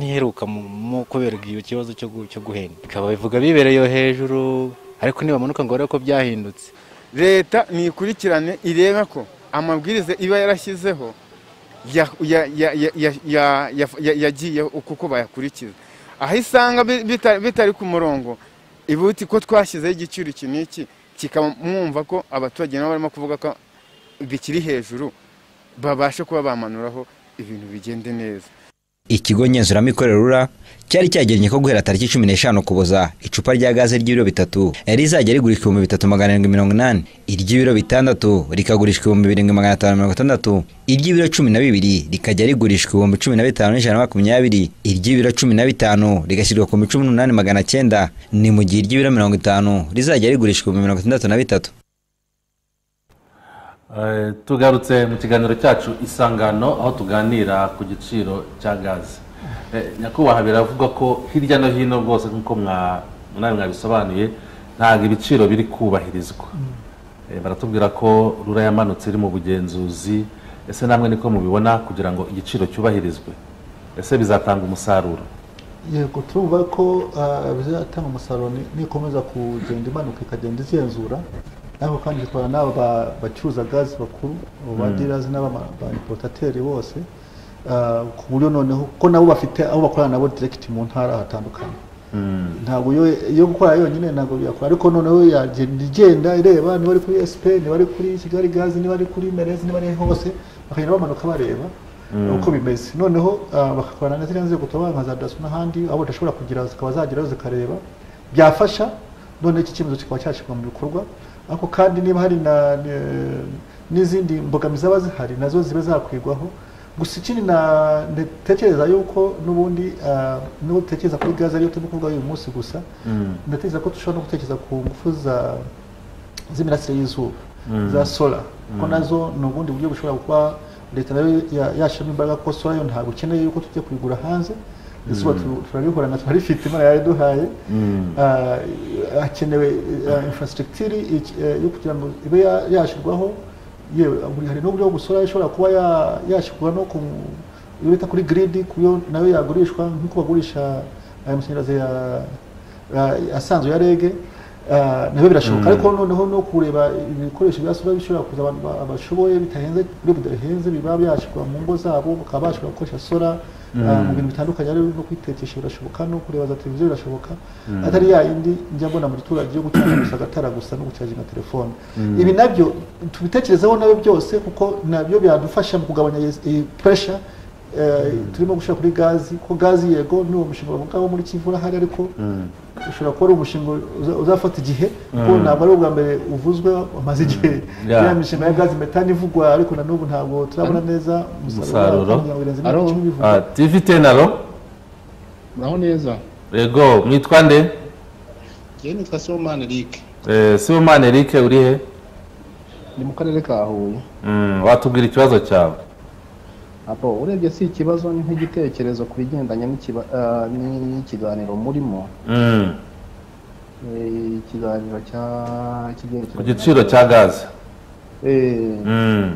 mu kubera ikibazo cyo guhenda. Bikaba bivuga bibereye hejuru ariko nibamanuka ngo barebe ko byahindutse. Leta nikurikirane ireba ko amabwiriza iba yarashyizeho yagiye kuko bayakurikiza. Aho isanga bitari ku murongo ibuti ko twashyizeho igiciro iki n'iki mwumva ko abaturage nabo barimo kuvuga ko bikiri hejuru. Babashe kuba bamanuraho ibintu bigende neza. Ikigo ngenzuramikorere rura cyari cyagennye ko guhera tariki cumi n'eshanu kuboza icupa rya gaze ry'ibiro bitatu rizajya rigurishwa ibihumbi bitatu magana arindwi mirongo inani. Iry'ibiro bitandatu rikagurishwa ibihumbi birindwi magana atanu mirongo itandatu. Iry'ibiro cumi na bibiri rikajya rigurishwa ibihumbi cumi na bitanu n'ijana na makumyabiri. Iry'ibiro cumi na bitanu rigashyirwa ku bihumbi cumi n'umunani magana cyenda. Ni mu gihe iry'ibiro mirongo itanu rizajya rigurishwa ibihumbi mirongo itandatu na bitatu. Tugarutse mu kiganiro cyacu isangano aho tuganira ku giciro cya gaze Eh, nyakubahwa biravugwa ko hirya no hino rwose nk'uko nawe mwabisobanuye ntabwo ibiciro biri kubahirizwa. Eh, baratubwira ko rura yamanutse iri mu bugenzuzi ese namwe niko mubibona kugira ngo igiciro cyubahirizwe? Ese bizatanga umusaruro? Yego turumva ko bizatanga umusaruro ni- nikomeza kugenda imanuka ikagenda igenzura ariko kandi n'aba ba- bacuruza gazi bakuru abo ba Mm. dirazi n'abamportateri bose ah, ku buryo noneho ko nabo bafite aho bakorana nabo diregiti mu ntara hatandukanye. Ntabwo yo yo gukora yonyine ntabwo yakora ariko noneho igenda ireba niba ari kuri SP niba ari kuri Kigali Gaz niba ari kuri Merez niba ari hose bakagenda bamanuka bareba Mm. uko bimeze. Noneho ah, bagakorana na ziriya nzego tubaha nka za daso n'ahandi aho badashobora kugira zikaba zageraho zikareba. Byafasha none iki cyemezo kikaba cyashyirwa mu bikorwa. Ariko kandi niba hari n'izindi mbogamizi zaba zihari na zo zibe zakwigwaho gusa ikindi na ntekereza yuko n'ubundi ah, n'ubu dutekereza kuri gaze ariyo turimo kuvuga uyu munsi gusa Mm. ndatekereza ko dushobora no gutekereza ku ngufu z'imirasire y'izuba Mm. za sola kuko Mm. na zo ni ubundi buryo bushobora kuba leta na yo ya- yashyiramo imbaraga ko sola yo ntabwo ikeneye yuko tujya kuyigura hanze izuba tu- turarihorana turarifite imana yayiduhaye hakenewe infrastructure yo kugira ngo ibe ya- yashyirwaho yewe hari n'uburyo busora ishobora kuba ya- yashyirwa no ku iyo bita kuri grid kuyo na yo yagurishwa nk'uko bagurisha aya mashanyarazi ya- ya- asanzwe ya rege ah, na byo birashoboka Mm. ariko noneho no kureba ibikoresho bya solar bishobora kuza abantu ba- bashoboye bitahenze kuri budahenze biba byashyirwa mu ngo zabo bakaba bashobora gukoresha Mm. Mu bintu bitandukanye ari no kwitekesha birashoboka no kureba za televiziyo birashoboka atari ya yindi njya mbona mu giturage yo gucana gusa agatara gusa no gucaginga telefone ibi na byo tubitekerezeho na byo byose kuko na byo byadufasha mu kugabanya eh, turimo gushyira kuri gazi ko gazi yego ni uwo mushinga bavuga wo muri kivu urahari ariko Mm. ushobora kuba ari umushinga uza- uzafata igihe kuko Mm. ntabwo ari ubwa mbere uvuzwe wamaze igihe Yeah. ya mishinga ya gazi metani ivugwa ariko na n'ubu ntabwo turabona neza Umusaruro. bivugwa Ah, TV tenaro muraho neza. Yego mwitwa nde? Njyewe nitwa somani eric. Eh, Sibomana Eric uri he? Ni mu karere ka huye. Mm, watubwira ikibazo cyawe. Apo urebye si ikibazo ni nk'igitekerezo ku bigendanye ah, n'ikiganiro murimo. Mm, Eh, ikiganiro cya ku giciro cya gaze Eh, Mm,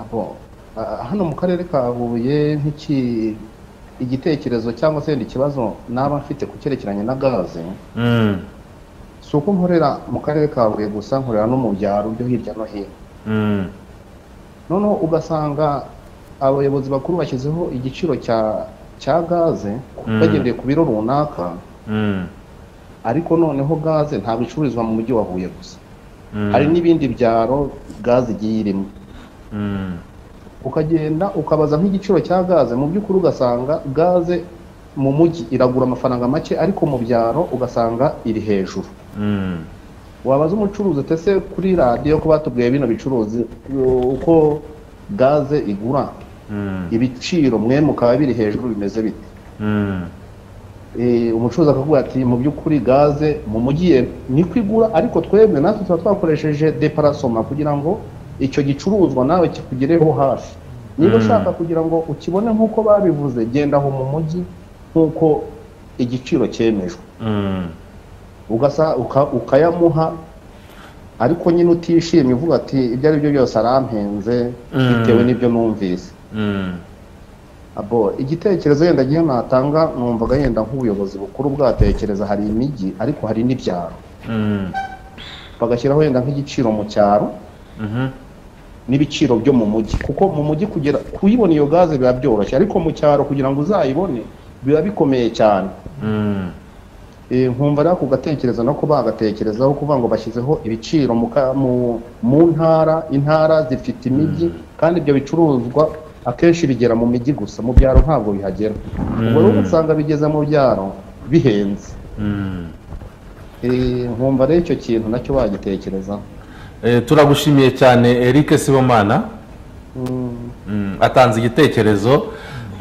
apo ah, hano mu karere ka huye nk'iki igitekerezo cyangwa se ikibazo naba mfite ku cyerekeranye na gaze mm, si uko nkorera mu karere ka huye gusa nkorera no mu byaro byo hirya no hino. Noneho ugasanga abayobozi bakuru bashyizeho igiciro cya cya gaze Mm. bagendeye ku biro runaka. Mm, ariko noneho gaze ntabwo icururizwa mu mujyi wa Huye gusa. Mm, hari n'ibindi byaro gaze igiye irimo. Ukagenda ukabaza nk'igiciro cya gaze mu by'ukuri ugasanga gaze mu mujyi iragura amafaranga make ariko mu byaro ugasanga iri hejuru. Wabaza umucuruzi utese kuri radiyo ko batubwiye bino bicuruzi uko gaze igura? Ibiciro mwe mukaba biri hejuru bimeze bite? Mm, Eh, umucuruzi akakubwira ati mu by'ukuri gaze mu mujyi ye niko igura ariko twebwe natwe tuba twakoresheje deparasoma kugira ngo icyo gicuruzwa nawe kikugereho hafi. Niba Mm. ushaka kugira ngo ukibone nk'uko babivuze genda aho mu mujyi nk'uko igiciro cyemejwe. Ukayamuha ariko nyine utishimye uvuga ati ibyo ari byo byose arampenze bitewe n'ibyo numvise. Igitekerezo yenda gihe natanga numvaga yenda nk'ubuyobozi bukuru bwatekereza hari imijyi ariko hari n'ibyaro. Mm, bagashyiraho yenda nk'igiciro mu cyaro mhm, n'ibiciro byo mu mujyi kuko mu mujyi kugera kuyibona iyo gaze biba byoroshye ariko mu cyaro kugira ngo uzayibone biba bikomeye cyane. Mm, Eh, nkumva rero ako gatekerezo nako bagatekerezaho kuvuga ngo bashyizeho ibiciro mu ntara intara zifite imijyi kandi ibyo bicuruzwa akenshi bigera mu mijyi gusa mu byaro ntabwo bihagera. Ubwo rero usanga bigeze mu byaro bihenze. Mm. Eh, nkumva rero icyo kintu na cyo bagitekerezaho. Eh, turagushimiye cyane Eric Sibomana. Mm, atanze igitekerezo.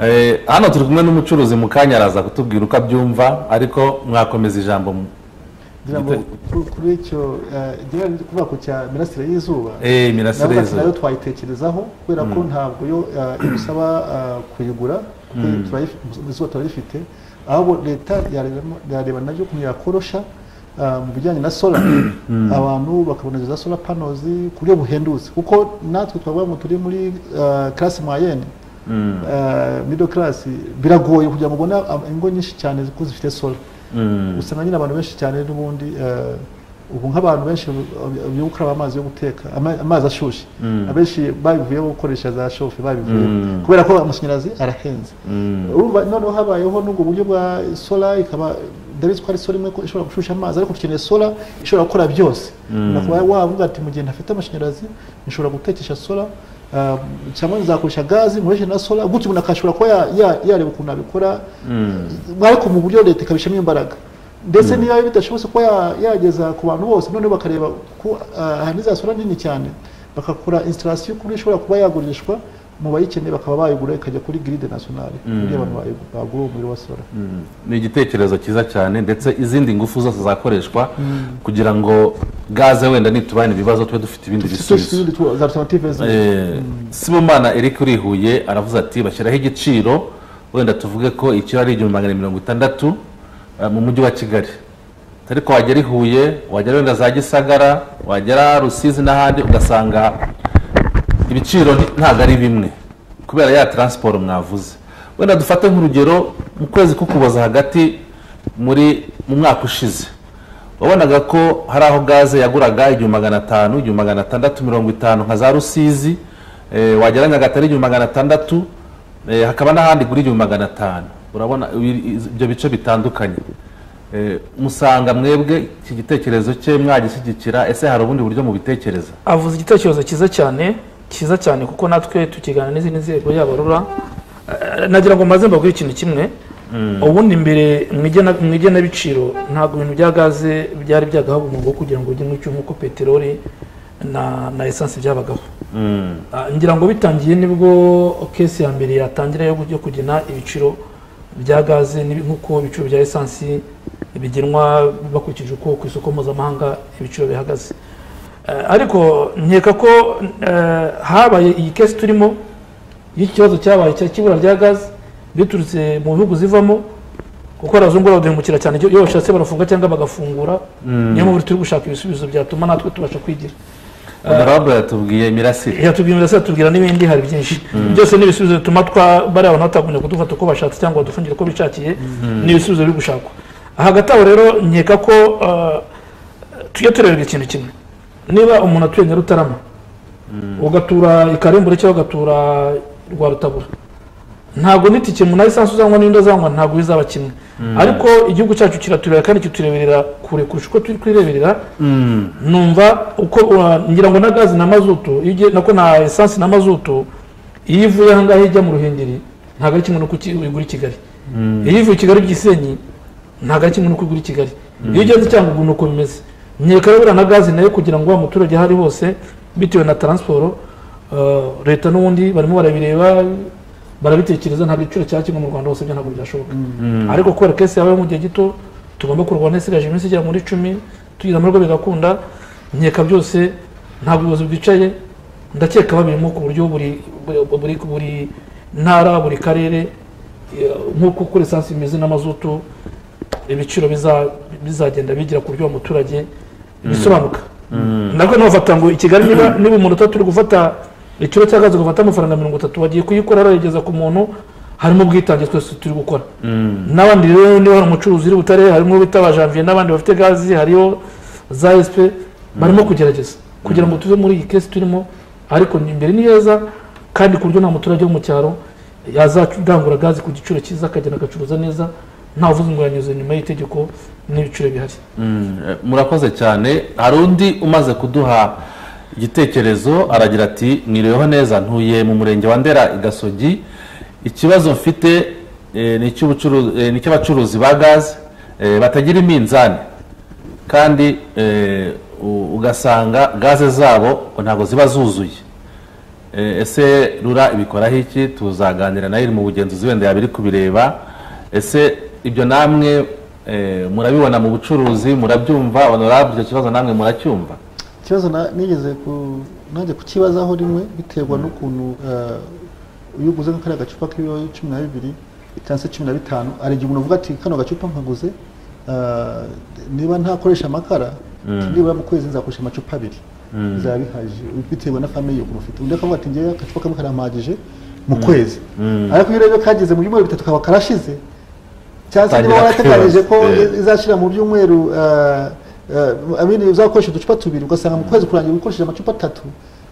Eh, hano turi kumwe n'umucuruzi mu kanya araza kutubwira uko abyumva ariko mwakomeza ijambo ngira ngo ku- kuri icyo igihe kuvuga ku cya mirasire y'izuba Eh, na yo twayitekerezaho kubera ko Mm. ntabwo yo eh, idusaba eh, kuyigura kuko Mm. turayifi- izuba turarifite ahubwo leta yareba- na byo ukuntu yakorosha eh, mu bijyanye na sola Mm. abantu bakabona za solar panels ku buryo buhendutse kuko natwe twavuga ngo turi muri Mm. eh, middle class biragoye kugira ngo ubone ingo nyinshi cyane ko zifite solar Mm. Usanga nyine abantu benshi cyane n'ubundi eh, ubu nk'abantu benshi byo gukaraba amazi yo guteka ama- amazi ashyushye. Mm. abenshi babivuyeho gukoresha za shofe babivuyeho. Mm. kubera ko amashanyarazi arahenze. Noneho habayeho n'ubwo buryo bwa sola ikaba ndabizi ko ari sola imwe ishobora gushusha amazi ariko dukeneye sola ishobora gukora byose. Wavuga ati mu gihe ntafite amashanyarazi nshobora gutekesha sola cyangwa nzakoresha gazi nkoreshe na sola gutyo umuntu akashobora kuba ya- ya- yareba ukuntu abikora Mm. ariko mu buryo leta ikabishyiramo imbaraga ndetse Mm. niba bidashobotse kuba ya- yageza ku bantu bose noneho bakareba ko ah, hari za sola nini cyane bagakora installation kuri ishobora kuba yagurishwa mu bayikeneye bakaba bayigura ikajya kuri gride nationale Mm. kugira abantu bagura umuriro wa sola Mm. ni igitekerezo cyiza cyane ndetse izindi ngufu zose zakoreshwa Mm. kugira ngo gaze wenda nitubane ibibazo tube dufite ibindi bisubizo. Eh, sibomana eric urihuye aravuze ati bashyiraho igiciro wenda tuvuge ko ikiro ari igihumbi magana mirongo itandatu eh, mu mujyi wa kigali ariko wagera i huye wagera wenda za gisagara wagera rusizi n'ahandi ugasanga ibiciro ntabwo ari bimwe. Kubera ya taransiporo mwavuze. Wenda dufate nk'urugero mu kwezi k'ukuboza hagati muri mu mwaka ushize wabonaga ko hari aho gaze yaguraga igihumbi magana atanu igihumbi magana atandatu mirongo itanu nka za rusizi eh, wagera nyagatare igihumbi magana atandatu eh, hakaba n'ahandi kuri igihumbi magana atanu. Urabona ibyo bice bitandukanye. Eh, musanga mwebwe iki gitekerezo cye mwagishyigikira ese hari ubundi buryo mubitekereza? Avuze igitekerezo cyiza cyane. Cyiza cyane kuko natwe tukiganira n'izindi nzego yaba rura Eh, nagira ngo maze mbabwire ikintu kimwe. Ubundi mbere mu igena- mu igenabiciro ntabwo ibintu bya gaze byari byagahabwa umurongo wo kugira ngo ujye mu cyuma nk'uko peteroli na na esanse byabagaho. Ah, ngira ngo bitangiye ni bwo kesi ya mbere yatangira yo kugena ibiciro bya gaze nk'uko ibiciro bya esansi bigenwa bakurikije uko ku isoko mpuzamahanga ibiciro bihagaze. Ariko nkeka ko eh, habaye iyi kesi turimo y'ikibazo cyabaye cya kibura rya gaze biturutse mu bihugu zivamo kuko abazungu baraduhemukira cyane iyo bashatse barafunga cyangwa bagafungura Mm. niyo mpamvu turi gushaka ibisubizo byatuma natwe tubasha kwigira honorable yatubwiye imirasire yatubwira imirasire atubwira n'ibindi hari byinshi Mm. byose ni ibisubizo bituma twa bariya bantu batagumya kudufata uko bashatse cyangwa badufungire uko bishakiye Mm. ni ibisubizo biri gushakwa hagati aho rero nkeka ko tujye turebera ikintu kimwe niba umuntu atuye nyarutarama ugatura ikarembure cyangwa ugatura rwa rutabura ntabwo n'itike mu na esansi uzanywa n'indi uzanywa ntabwo bizaba kimwe. Mm. ariko igihugu cyacu kiraturebera kandi kitureberera kure kurusha uko turi kwireberera Mm. numva uko ngira ngo na gazi na mazutu iyo ugiye nako na esansi na mazutu iyo ivuye aha ngaha ijya mu ruhengeri ntabwo ari kimwe n'uko uyigura i kigali. Iyo ivuye i kigali gisenyi ntabwo ari kimwe n'uko igura i kigali. Iyo ugeze cyangugu ni uko bimeze. Buriya na gazi na yo kugira ngo wa muturage aho ari hose bitewe na taransiporo uh, leta n'ubundi barimo barabireba barabitekereza nta giciro cya kimwe mu rwanda hose byo ntabwo byashoboka Mm. ariko kubera kesi yabaye mu gihe gito tugomba kurwana isigaje iminsi igera muri icumi tugize amahirwe bigakunda nkeka byose ntabwo ubuyobozi bwicaye ndakeka babirimo ku buryo buri buri- buri buri ntara buri karere eh, nk'uko kuri esansi bimeze n'amazutu ibiciro biza- bizagenda bigira ku buryo uwo muturage bisobanuka Mm. nabwo nabafata ngo i kigali niba niba umuntu utatu uri gufata ikiro cya gaze ugafata amafaranga mirongo itatu wagiye kuyikora arayigeza ku muntu harimo ubwitange twese turi gukora. Mm. n'abandi rero niba hari umucuruzi uri butare harimo bita ba janvier n'abandi bafite gazi hariyo za sp barimo kugerageza. Kugira ngo tuve muri iyi kesi turimo ariko imbere ni heza kandi ku buryo nta muturage wo mu cyaro yazarangura gazi ku giciro cyiza akagenda agacuruza neza nta uvuze ngo nyuma y'itegeko n'ibiciro bihari. Mm, eh, murakoze cyane. Hari undi umaze kuduha igitekerezo aragira ati mwiriweho neza ntuye mu murenge wa ndera i gasogi. Ikibazo mfite eh, eh, ni icy'abacuruzi ba gaze batagira iminzani. Kandi ugasanga gaze zabo ntabwo ziba zuzuye. Ese rura ibikoraho iki? Tuzaganira na yo iri mu bugenzuzi wenda yaba iri kubireba ese ibyo namwe eh, murabibona mu bucuruzi murabyumva honorable icyo kibazo namwe muracyumva ikibazo nigeze ku nanjye kukibazaho rimwe biterwa n'ukuntu eh, iyo uguze nka kariya gacupa k'ibiro cumi na bibiri cyangwa se cumi na bitanu hari igihe umuntu avuga ati kano gacupa nkaguze eh, niba ntakoresha amakara Mm. nibura mu kwezi nzakoresha amacupa abiri Mm. bizaba bihagije bitewe na famiye ukuntu ufite undi akavuga ati ngewe agacupa kamwe karampagije mu Mm. kwezi Mm. ariko iyo urebye kageze mu byumweru bitatu kaba karashize cyangwa se niba Tangira warateganyije ko eh. izashyira mu byumweru eh, eh, uzakoresha uducupa tubiri ugasanga mu kwezi kurangira ukoresheje amacupa atatu.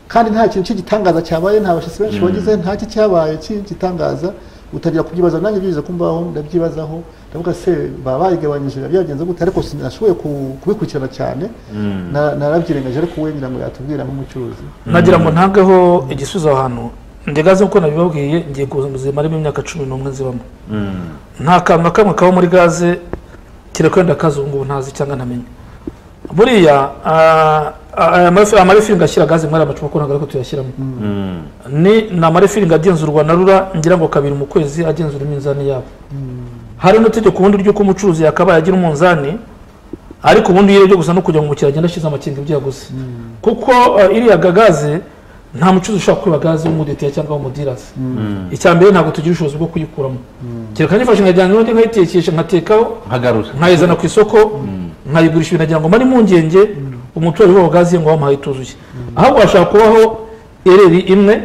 Kandi nta kintu cy'igitangaza cyabaye nta bashyitsi benshi Mm. bagize nta cyabaye cy'igitangaza. Utangira kubyibaza nanjye byize kumbaho ndabyibazaho. Ndavuga se baba bayigabanyije byagenze gute? Ariko sinashoboye kubikurikirana cyane. Mm. Narabyirengaje ariko we ngira ngo yatubwira nk'umucuruzi. Nagira ngo ntangeho igisubizo aho hantu ndigaze kuko nabibabwiye ngiye kuzimaramo imyaka cumi n'umwe zibamo nta kantu na kamwe kaba muri gaze kereka wenda kazi ubu ngubu ntazi cyangwa ntamenye buriya amarefiringi ashyira gaze muri aya macupa ko ntabwo ariko tuyashyiramo ni ni amarefiringi agenzurwa na rura ngira ngo kabiri mu kwezi agenzura iminzani yabo. Hari n'itegeko ubundi ry'uko umucuruzi yakabaye agira umunzani ariko ubundi iyo gusa no kujya mu mukiriya agenda ashyize amakinga ibyo yaguze. Kuko iriya gagaze nta mucuruzi ushobora kwiba gaze w'umudetiya cyangwa w'umudirasi icya mbere ntabwo tugira ubushobozi bwo kuyikuramo. Kereka nifashe nkajyana n'undi nkayitekesha nkatekaho nkayizana ku isoko nkayigurisha ibintu nagira ngo mari impungenge umuturage wa gaze ngo wamuhaye ituzuye. Ahubwo hashobora kubaho ereri imwe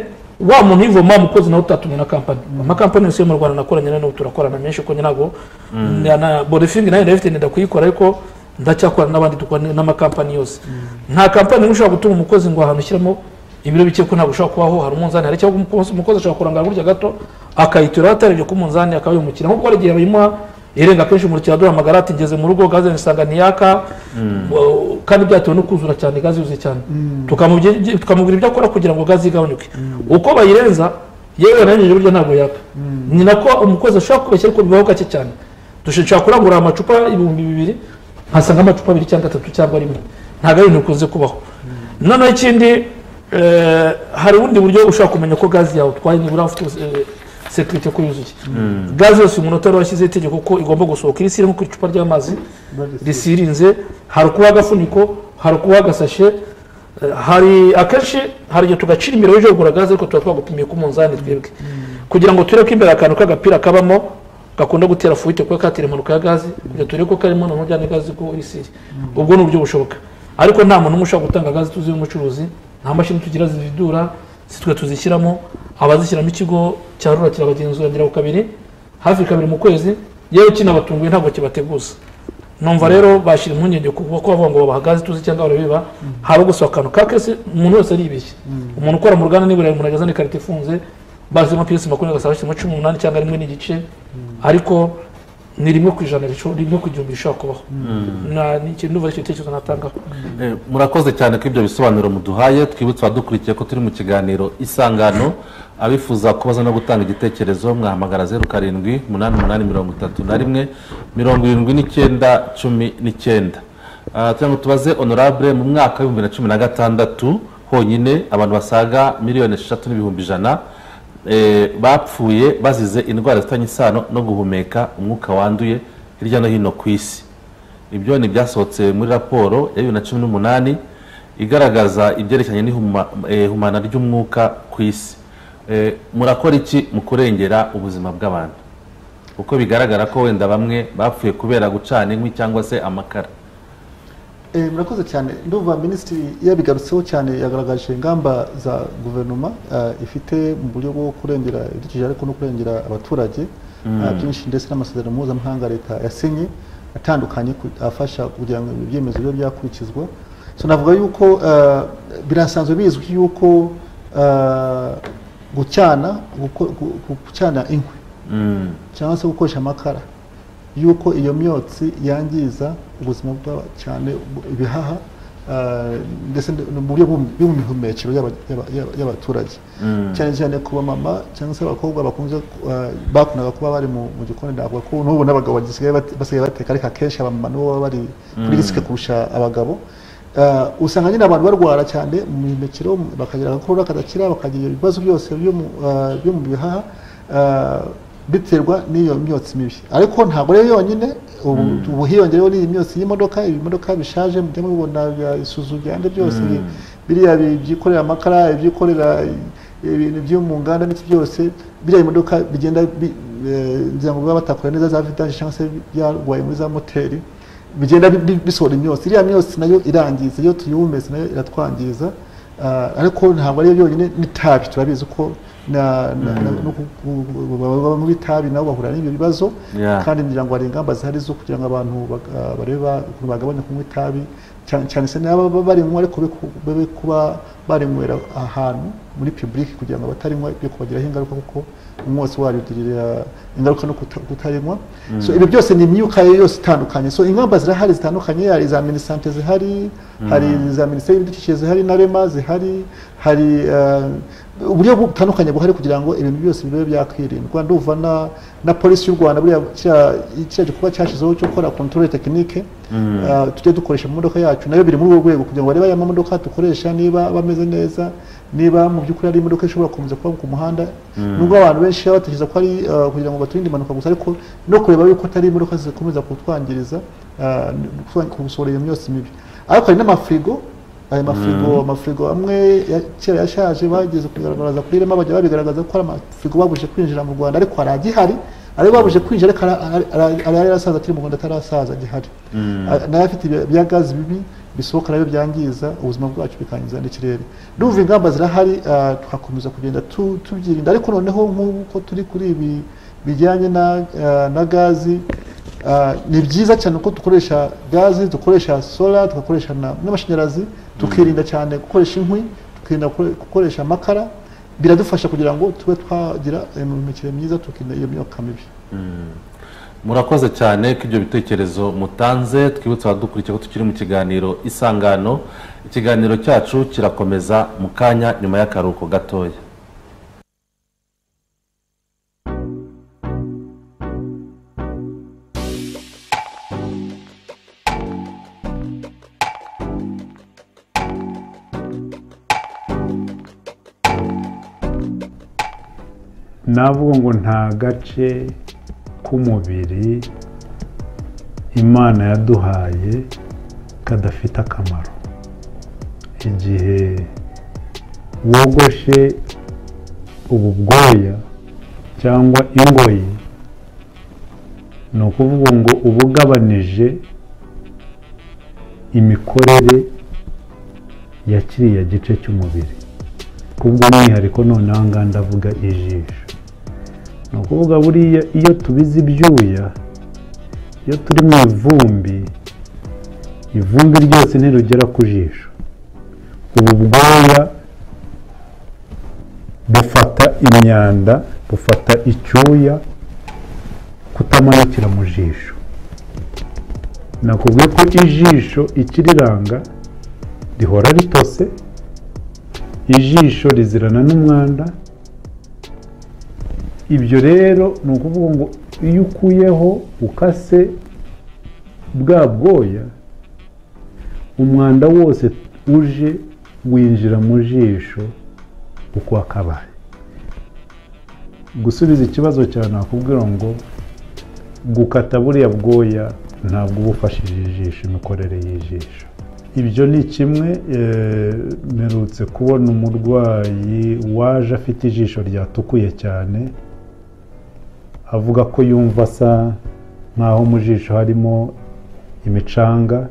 wa muntu uyivoma umukozi nawe utatumwe na kampani amakampani yose yo mu rwanda nakoranye na yo turakorana menshi kuko ntabwo Mm. na- bodefingi na yo ndabifite ndenda kuyikora ariko ndacyakorana n'abandi n'amakampani yose. Nta kampani ushobora gutuma umukozi ngo ahantu ushyiramo ibiro bike ko ntabwo ushobora kubaho hari umunzani hari cyangwa umukozi ashobora kurangara gutya gato akayitura atarebye ku munzani akaba yumukira nk'uko hari igihe bayimuha irenga kenshi umurikira duhamagara ati ngeze mu rugo gaze nisanga ntiyaka. Wa- kandi byatewe no kuzura cyane gaze yuzuye cyane. Tukamubwira tukamubwira ibyo akora kugira ngo gaze igabanyuke. Uko bayirenza yewe nanjye buryo ntabwo yaka ni nako umukozi ashobora kubeshya ariko bibaho gake cyane. Dushobora kurangura amacupa ibihumbi bibiri nkasanga amacupa abiri cyangwa atatu cyangwa rimwe. Ntabwo ari ibintu bikunze kubaho noneho ikindi hari ubundi buryo ushobora kumenya ko gaze yawe utwaye nibura ufite eh, sekirite ko yuzuye Mm. gaze yose umuntu utari washyizeho itegeko ko igomba gusohoka iri siri nko ku icupa ry'amazi risirinze hari ukuba agafuniko hari ukuba agasashe eh, hari akenshi hari igihe tugacira imbere y'ejo kugura gaze ariko tuba twagupimiye ku munzani twebwe. Kugira ngo turebe ko imbere akantu k'agapira kabamo gakunda gutera fuite kuba katera impanuka ya gaze kugira turebe ko karimo noneho ujyana gaze ko iri siri. Ubwo ni uburyo bushoboka. Ariko nta muntu umwe ushobora gutanga gaze tuzi y'umucuruzi nta mashini tugira zividura si twe tuzishyiramo. Abazishyiramo ikigo cya rura kirabagenzura ngira ku kabiri hafi kabiri mu kwezi yewe kinabatunguye ntabwo kibateguza numva rero bashyira impungenge ku kuba bavuga ngo babaha gaze tuzi cyangwa barabiba haba gusa akantu ka kese umuntu wese aribeshye umuntu ukora mu ruganda nibura umuntu agazana ikarita ifunze bashyizemo piyesi makumyabiri agasaba bashyizemo cumi n'umunani cyangwa rimwe n'igice. Ariko ni rimwe ku ijana rimwe ku gihumbi rishobora kubaho Na- ni ikintu numva ari icyo gitekerezo natangaho murakoze cyane ko ibyo bisobanuro muduhaye twibutse abadukurikiye ko turi mu kiganiro isangano abifuza kubaza no gutanga igitekerezo mwahamagara zeru karindwi umunani umunani mirongo itatu na rimwe mirongo irindwi n'icyenda cumi n'icyenda tugira ngo tubaze honorable mu mwaka w'ibihumbi na cumi na gatandatu honyine abantu basaga miliyoni eshatu n'ibihumbi ijana bapfuye bazize indwara zifitanye isano no guhumeka umwuka wanduye hirya no hino ku isi. Ibyo ni ibyasohotse muri raporo ya bibiri na cumi n'umunani igaragaza ibyerekeranye n'ihumana ry'umwuka ku isi. Eh, murakora iki mu kurengera ubuzima bw'abantu? Kuko bigaragara ko wenda bamwe bapfuye kubera gucana inkwi cyangwa se amakara. Eh, murakoze cyane ndumva minisitiri yabigarutseho cyane yagaragaje ingamba za guverinoma eh, ifite mu buryo bwo kurengera ibidukikije ariko no kurengera abaturage Mm. eh, byinshi ndetse n'amasezerano mpuzamahanga leta yasinye atandukanye afasha kugira ngo ibyemezo bibe byakurikizwa so navuga yuko eh, birasanzwe bizwi yuko eh, gucyana guko- gu- gu- gucana inkwi Mm. cyangwa se gukoresha amakara yuko iyo myotsi yangiza ubuzima bwa cyane ibihaha ah, ndetse mu buryo bw'imihumekero y'aba- y'aba- y'aba- y'abaturage Mm. cyane cyane ku bamama cyangwa se abakobwa bakunze bakunaga bakundaga kuba bari mu gikoni ndavuga ko n'ubu n'abagabo basigaye bateka ariko akenshi abamama nibo baba bari kuri Mm. risike kurusha abagabo Ah, usanga nyine abantu barwara cyane mu mihumekero bakagira agakoro kadakira bakagira ibibazo byose byo mu ah, byo mu bihaha ah, biterwa n'iyo myotsi mibi ariko ntabwo rero yonyine ubu Mm. ubu hiyongereho n'iyi myotsi y'imodoka ibimodoka bishaje mujya mubibona bya isuzu byande byose Mm. biriya bi- byikorera amakara ibyikorera ibintu byo mu nganda n'iki byose biriya bimodoka bigenda bi- eh, ngira ngo biba batakora neza za vidange cyangwa se byarwaye muri za moteri bigenda bi- bi- bisohora imyotsi iriya myotsi na yo irangiza iyo tuyihumetse na yo iratwangiza Ah, ariko ntabwo ari yo yonyine n'itabi turabizi ko mu itabi nabo bahura n'ibyo bibazo kandi ngira ngo hari ingamba zihari zo kugira ngo abantu bareba ukuntu bagabanya kunywa itabi cyane cyane se n'aba baba barinywa ariko bebe kuba barinywera ahantu muri public kugira ngo batarinywa byo kubagiraho ingaruka kuko umwotsi waryo ugirira ingaruka no kuta- kutarinywa. So ibyo byose ni imyuka yose itandukanye. So ingamba zirahari zitandukanye hari za minisante zihari hari za minisiteri y'ibidukikije zihari na rema zihari hari eh, uburyo butandukanye buhari kugira ngo ibintu byose bibe byakwirindwa ndumva na, polisi y'u rwanda buriya kiriya gikorwa cyashyizeho cyo gukora controle tekinike uh, tujye dukoresha mu modoka yacu. Nayo biri muri urwo rwego kugira ngo barebe aya mamodoka dukoresha niba bameze neza niba mu by'ukuri ari imodoka ishobora gukomeza kuba ku muhanda. Nubwo abantu benshi baba batekereza ko ari uh, kugira ngo baturinde impanuka gusa ariko no kureba yuko atari imodoka zikomeza kutwangiriza gusohora iyo myotsi mibi. Ariko hari n'amafirigo aya mafirigo amafirigo amwe kera yashaje bageze kugaragaza kuri rema bajya babigaragaza ko ari amafirigo babuje kwinjira mu rwanda ariko hari agihari ari babuje kwinjira ariko ari yarasaza akiri mu rwanda atarasaza agihari. A- na yo afite ibya- bya gazi bibi bisohoka na byo byangiza ubuzima bwacu bikangiza n'ikirere. Ndumva ingamba zirahari ah, tugakomeza kugenda tu- tubyirinda. Ariko noneho nk'uko turi kuri ibi bijyanye na, gazi ni byiza cyane ko dukoresha gazi dukoresha sola tugakoresha na- n'amashanyarazi tukirinda cyane gukoresha inkwi tukirinda gukore- gukoresha amakara. Biradufasha kugira ngo tube twagira imikire myiza tukirinda iyo myuka mibi. Murakoze cyane ko ibyo bitekerezo mutanze. Twibutse abadukurikiye ko tukiri mu kiganiro isangano. Ikiganiro cyacu kirakomeza mu kanya nyuma y'akaruhuko gatoya. Navuga ngo nta gace k'umubiri imana yaduhaye kadafite akamaro. Igihe wogoshe ubu bwoya cyangwa ingoyi ni ukuvuga ngo uba ugabanije imikorere ya kiriya gice cy'umubiri. Kubw'umwihariko noneho aha ngaha ndavuga ijisho. Ni ukuvuga buriya iyo tubize ibyuya iyo turi mu ivumbi ivumbi ryose ntirugera ku jisho. Ubu bwoya bufata imyanda bufata icyuya kutamanukira mu jisho. Nakubwiye ko ijisho ikiriranga rihora ritose ijisho rizirana n'umwanda ibyo rero ni ukuvuga ngo iyo ukuyeho ukase bwa bwoya umwanda wose uje winjira mu jisho uko wakabaye. Gusubiza ikibazo cyawe nakubwira ngo gukata buriya bwoya ntabwo uba ufashije ijisho imikorere y'ijisho. Ibyo ni kimwe eh, mperutse kubona umurwayi waje afite ijisho ryatukuye cyane. Avuga ko yumva asa nk'aho mu jisho harimo imicanga.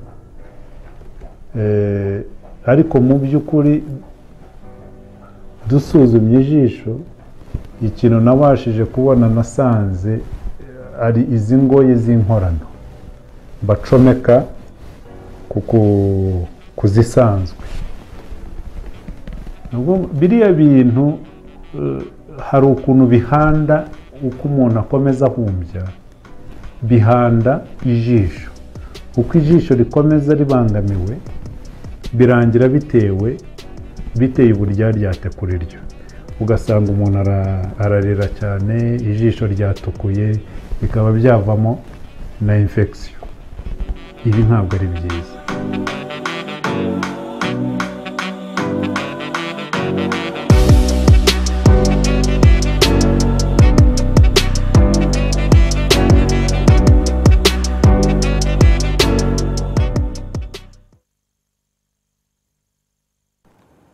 Eh, ariko mu by'ukuri dusuzumye ijisho ikintu nabashije kubona nasanze eh, ari izi ngoyi z'inkorano. Bacomeka ku zisanzwe biriya bintu eh, hari ukuntu bihanda uko umuntu akomeza ahumbya bihanda ijisho. Uko ijisho rikomeza ribangamiwe birangira bitewe biteye uburyaryate kuri ryo ugasanga umuntu ara- ararira cyane ijisho ryatukuye bikaba byavamo na infection. Ibi ntabwo ari byiza.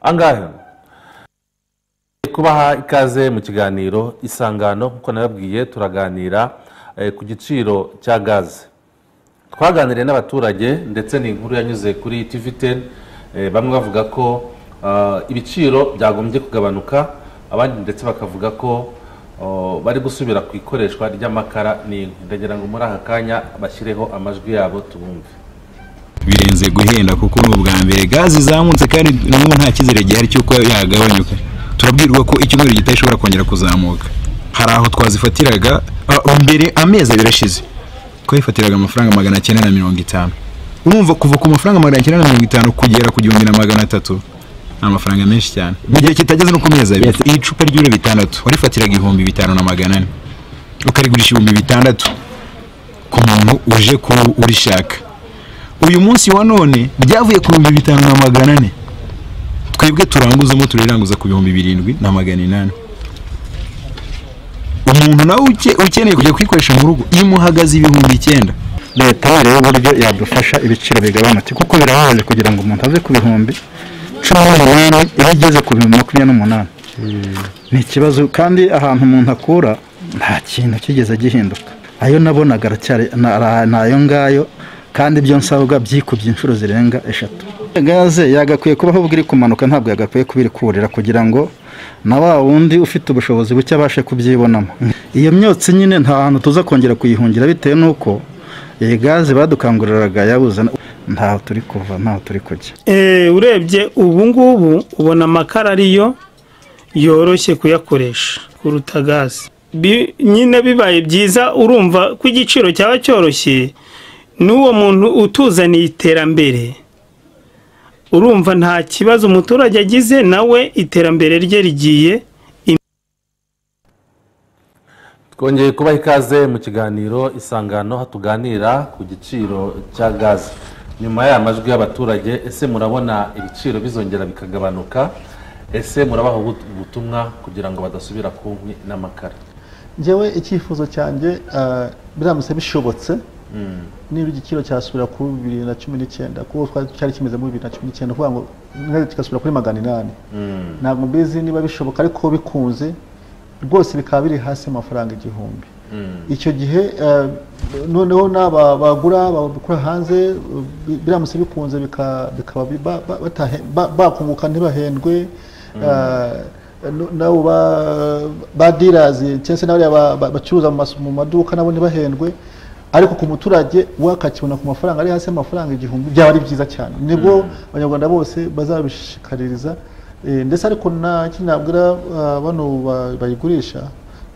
Angahe? Kubaha ikaze mu kiganiro isangano nk'uko nababwiye turaganira eh, ku giciro cya gaze twaganiriye n'abaturage ndetse ni inkuru yanyuze kuri tv 10 eh, bamwe bavuga ko ah, ibiciro byagombye kugabanuka abandi ndetse bakavuga ko oh, bari gusubira ku ikoreshwa ry'amakara n'inkwi ndagira ngo muri aka kanya bashyireho amajwi yabo tubumve. Birenze guhenda kuko ni ubwa mbere. Gazi izamutse kandi n'ubu nta cyizere gihari cy'uko yagabanyuka. Turabwirwa ko icyumweru gitaha ishobora kongera kuzamuka. Hari aho twazifatiraga mbere amezi abiri ashize twayifatiraga amafaranga magana cyenda na mirongo itanu. Urumva kuva ku mafaranga magana cyenda na mirongo itanu kugera ku gihumbi na magana atatu ni amafaranga menshi cyane. Mu gihe kitageze no ku mezi abiri. Iri cupa ry'ibiro bitandatu. Warifatiraga ibihumbi bitanu na magana ane. Ukarigurisha ibihumbi bitandatu ku muntu uje ku urishaka. Uyu munsi wa none ryavuye ku bihumbi bitanu na magana ane. Twebwe turanguzamo turiranguza ku bihumbi birindwi na magana inani. Umuntu nawe uke- ukeneye kujya kuyikoresha mu rugo imuhagaze ibihumbi icyenda. Leta yareba uburyo yadufasha ibiciro bigabanuke kuko birababaje kugira ngo umuntu ave ku bihumbi cumi n'umunani iba igeze ku bihumbi makumyabiri n'umunani. Ni ikibazo. Kandi ahantu umuntu akura nta kintu kigeze gihinduka. Ayo nabonaga aracyari ni ayo ngayo kandi ibyo nsabwa byikubye inshuro zirenga eshatu. Gaze yagakwiye kuba ahubwo iri kumanuka ntabwo yagakwiye kuba iri kurira kugira ngo na wa wundi ufite ubushobozi buke abashe kubyibonamo. Iyo myotsi nyine nta hantu tuza kongera kuyihungira bitewe n'uko iyi gaze badukanguriraga yabuze ntaho turi kuva ntaho turi kujya. Eh, urebye ubu ngubu ubona amakara ariyo yoroshye kuyakoresha kuruta gaze. Nyine bibaye byiza urumva ko igiciro cyaba cyoroshye n'uwo muntu utuzaniye iterambere. Urumva nta kibazo umuturage agize nawe iterambere rye rigiye twongeye kubaha ikaze mu kiganiro isangano aho tuganira ku giciro cya gaze nyuma y'aya majwi y'abaturage ese murabona ibiciro bizongera bikagabanuka? Ese murabaha ubut- ubutumwa kugira ngo badasubira ku nkwi n'amakara? Njyewe icyifuzo cyanjye ah, biramutse bishobotse. Niba igiciro cyasubira kuri bibiri na cumi n'icyenda kuko cyari kimeze muri bibiri na cumi n'icyenda kuvuga ngo neza kigasubira kuri magana inani. Mm. ntabwo mbizi niba bishoboka ariko bikunze rwose bikaba biri hasi y'amafaranga igihumbi. Mm. icyo gihe eh, noneho n'aba bagura babikura hanze bi- biramutse bikunze bika- bikaba bakunguka ntibahendwe. Eh, nabo ba- dirazi cyangwa se n'abariya ba- ba- bacuruza mu maduka nabo ntibahendwe. Ariko ku muturage we akakibona ku mafaranga ari hasi y'amafaranga igihumbi byaba ari byiza cyane ni bwo abanyarwanda bose bazabishikaririza Eh, ndetse ariko nta kindi nabwira ah, bano ba- bayigurisha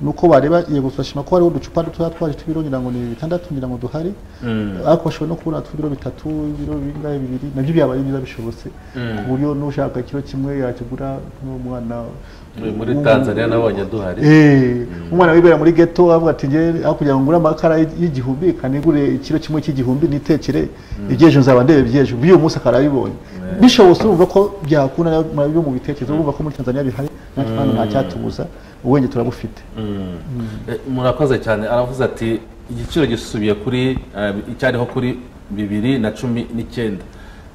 ni uko bareba iyo gufashima ko hariho uducupa dutoya twaje tw'ibiro ngira ngo ni bitandatu ngira ngo duhari Mm. ariko bashobora no kubona tw'ibiro bitatu ibiro bingahe bibiri na byo byaba ari byiza bishobotse Mm. ku buryo n'ushaka ikiro kimwe yakigura n'umwana muri Tanzania nabonye duhari. Eh, umwana wibera muri ghetto avuga ati nge aho kugira ngo ngure amakara y'igihumbi kanigure ikiro kimwe cy'igihumbi nitekere ibyejo nzaba ndebe ibyejo. By'uyu munsi akarabibonye bishobotse urumva ko byakunda na byo mu bitekerezo urumva ko muri Tanzania bihari natwe hano nta cyatubuza ubundi turabufite. Mm. Eh, murakoze cyane. Aravuze ati igiciro gisubiye kuri eh, icyariho kuri bibiri na cumi n'icyenda.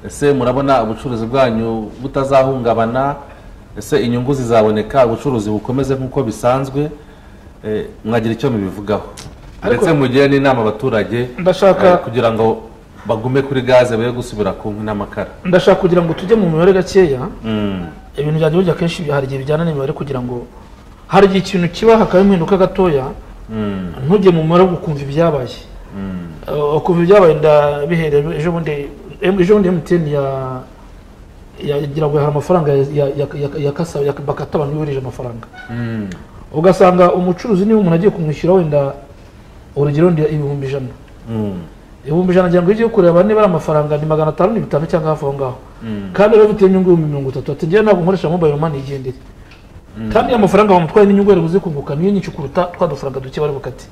Ese murabona ubucuruzi bwanyu butazahungabana? Ese inyungu zizaboneka ubucuruzi bukomeze nk'uko bisanzwe Eh, mwagira icyo mubivugaho ndetse mugire n'inama abaturage Ndashaka- eh, kugira ngo bagume kuri gaze be gusubira ku nkwi n'amakara ndashaka kugira ngo tujye mu mibare gakeya Mm. ibintu byanjye burya akenshi hari igihe bijyana n'imibare kugira ngo hari igihe ikintu kiba hakaba impinduka gatoya Mm. ntujye mu mibare wo gukumva ibyabaye Mm. Uh, ukumva ibyabaye ndabiherera ejo bundi emutiyeni ya yagira ngo hari amafaranga bakata abantu yohereje amafaranga. Mm. ugasanga umucuruzi niba umuntu agiye kumwishyura wenda urugero ndi ibihumbi ijana. Mm. ibihumbi ijana ngira ngo ugiye kureba niba ari amafaranga ni magana atanu ni bitanu cyangwa hafi aho ngaho. Mm. kandi rero bitewe n'inyungu y'ibihumbi mirongo itatu ati ngewe ntabwo nkoresha mobile money igendere kandi aya mafaranga bamutwaye n'inyungu yari buze kunguka niyo nyinshi kuruta twa dufaranga duke bari bukate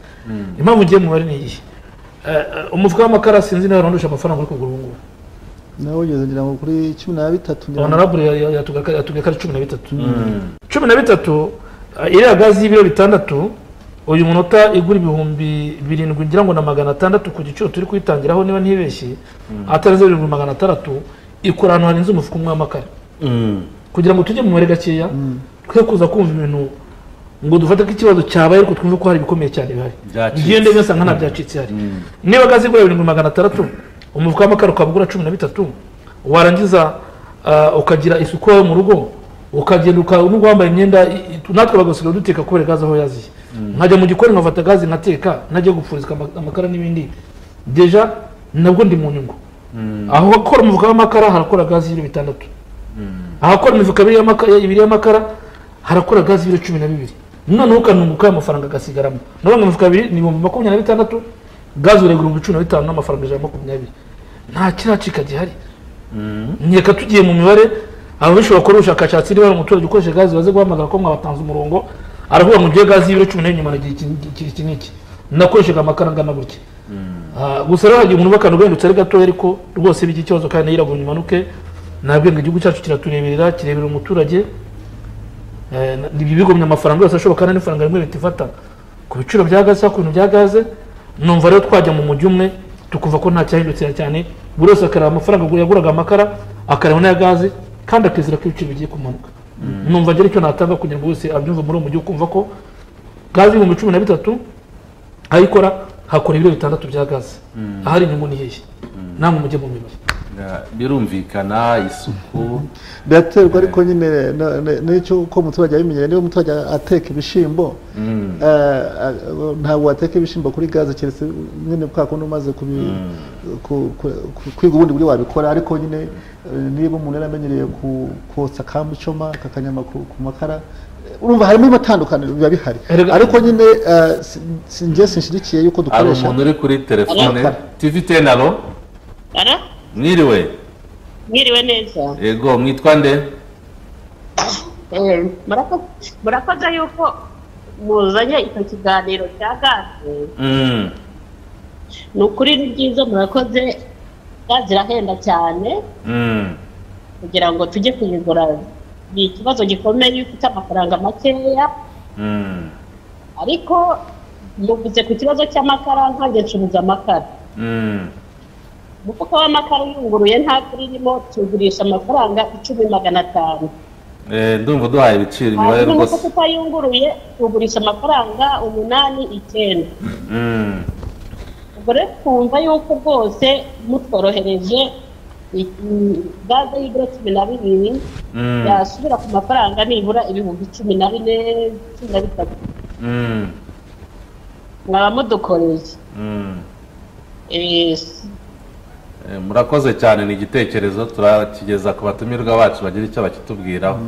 impamvu ngiye mu mibare ni iyihe Eh, eh, umufuka w'amakara sinzi niba yarondosha amafaranga uri kugura ubu ngubu. Nawe ugeze ngira ngo kuri cumi na bitatu ngira ngo- honorable ya- ya- yatubwiye ko- ari cumi na bitatu. Mm. cumi na bitatu iriya gazi y'ibiro bitandatu uyu munota igura ibihumbi birindwi ngira ngo na magana atandatu ku giciro turi kuyitangiraho niba ntibeshye atarenze birindwi magana atandatu ikora ahantu harenze umufuka umwe w'amakara. Mm. kugira ngo tujye mu mubare gakeya twe kuza kumva ibintu ngo dufate ko ikibazo cyabaye ariko twumve ko hari ibikomeye cyane bihari. Ndebe nsanga nta byacitse hari niba gazi igura birindwi magana atandatu umufuka w'amakara ukaba ugura cumi na bitatu warangiza ah, ukagira isuku yawe mu rugo ukagenda uka- nubwo wambaye imyenda natwe bagasigaye duteka kubera gaze aho yaziye. Nkajya mu gikoni nkafata gaze nkateka najya gupfurizwa ama- amakara n'ibindi. Deja nabwo ndi mu nyungu. Aho akora umufuka w'amakara harakora gaze y'ibiro bitandatu. Ahakora imifuka ibiri y'amaka- ibiri y'amakara harakora gaze y'ibiro cumi na bibiri. Noneho ukanunguka amafaranga agasigaramo navuga ngo imifuka ibiri ni ibihumbi makumyabiri na bitandatu gaze uregura ibihumbi cumi na bitanu n'amafaranga ijana na makumyabiri. Nta kiracika gihari nkeka tugiye mu mibare. Abenshi bakora ubushakashatsi niba hari umuturage ukoresha gaze baze guhamagara ko mwabatanze umurongo aravuga ngo ngiye gaze y'ibiro cumi n'enye nyuma nagiye iki iki- iki n'iki nakoreshaga amakara angana gutya. Ah, gusa rero hagiye umuntu ubakana ugendutse ari gatoya ariko rwose b'iki kibazo kandi yiraguye imanuke nabwo ngo igihugu cyacu kiratureberera kirebera umuturage. Eh, na- ibyo bigomye amafaranga yose ashoboka kandi n'ifaranga rimwe leta ifata. Ku biciro bya gaze cyangwa ku bintu bya gaze numva rero twajya mu mujyi umwe tukumva ko nta cyahindutse cyane. Buri wese akareba amafaranga yaguraga amakara akareba n'aya gaze kandi akizera ko ibiciro bigiye kumanuka. Numva agira icyo natanga kugira ngo wese abyumve muri uwo mujyi ukumva ko gaze ibihumbi cumi na bitatu ayikora hakora ibiro bitandatu bya gaze. Ahari inyungu ni hehe namwe mujye mu mibare. Birumvikana isuku. Biraterwa ariko nyine na- na- n'icyo uko umuturage abimenyera niba umuturage ateka ibishyimbo Mm. eh, eh, ntabwo wateka ibishyimbo kuri gaze keretse nyine kwa kundi umaze kubi- ku- ku- ku- kwiga ubundi buryo wabikora. Ariko nyine eh, niba umuntu yaramenyereye amenyereye kotsa kambu icoma kakanyama ku ku makara eh, urumva harimo amatandukaniro biba bihari. Ariko nyine eh, si- njye sinshyigikiye yuko hari dukoresha umuntu uri kuri telefone. Tivi tv ten alo Ara? Mwiriwe Mwiriwe neza. yego mwitwa nde Eh, murako- Murakoze yuko muzanye icyo kiganiro cya gaze. Mm. Ni ukuri ni byiza murakoze. Gaze irahenda cyane Mm. kugira ngo tujye kuyigura. Ni ikibazo gikomeye ufite amafaranga makeya. Mm. Ariko muvuze ku kibazo cy'amakara nkanjye ncuruza amakara. Umufuka w'amakara uyunguruye nta kuri irimo tugurisha amafaranga icumi magana atanu. Eh, ndumva duhaye ibiciro imibare rwose umufuka utayunguruye tugurisha amafaranga umunani icyenda Mm. ubwo rero twumva yuko rwose mutworohereje gaze y'ibiro cumi na bibiri Mm. yasubira ku mafaranga nibura ibihumbi cumi na bine cumi na bitatu Mm. mwaba mudukoreye murakoze cyane ni igitekerezo turakigeza ku batumirwa bacu bagira icyo bakitubwiraho.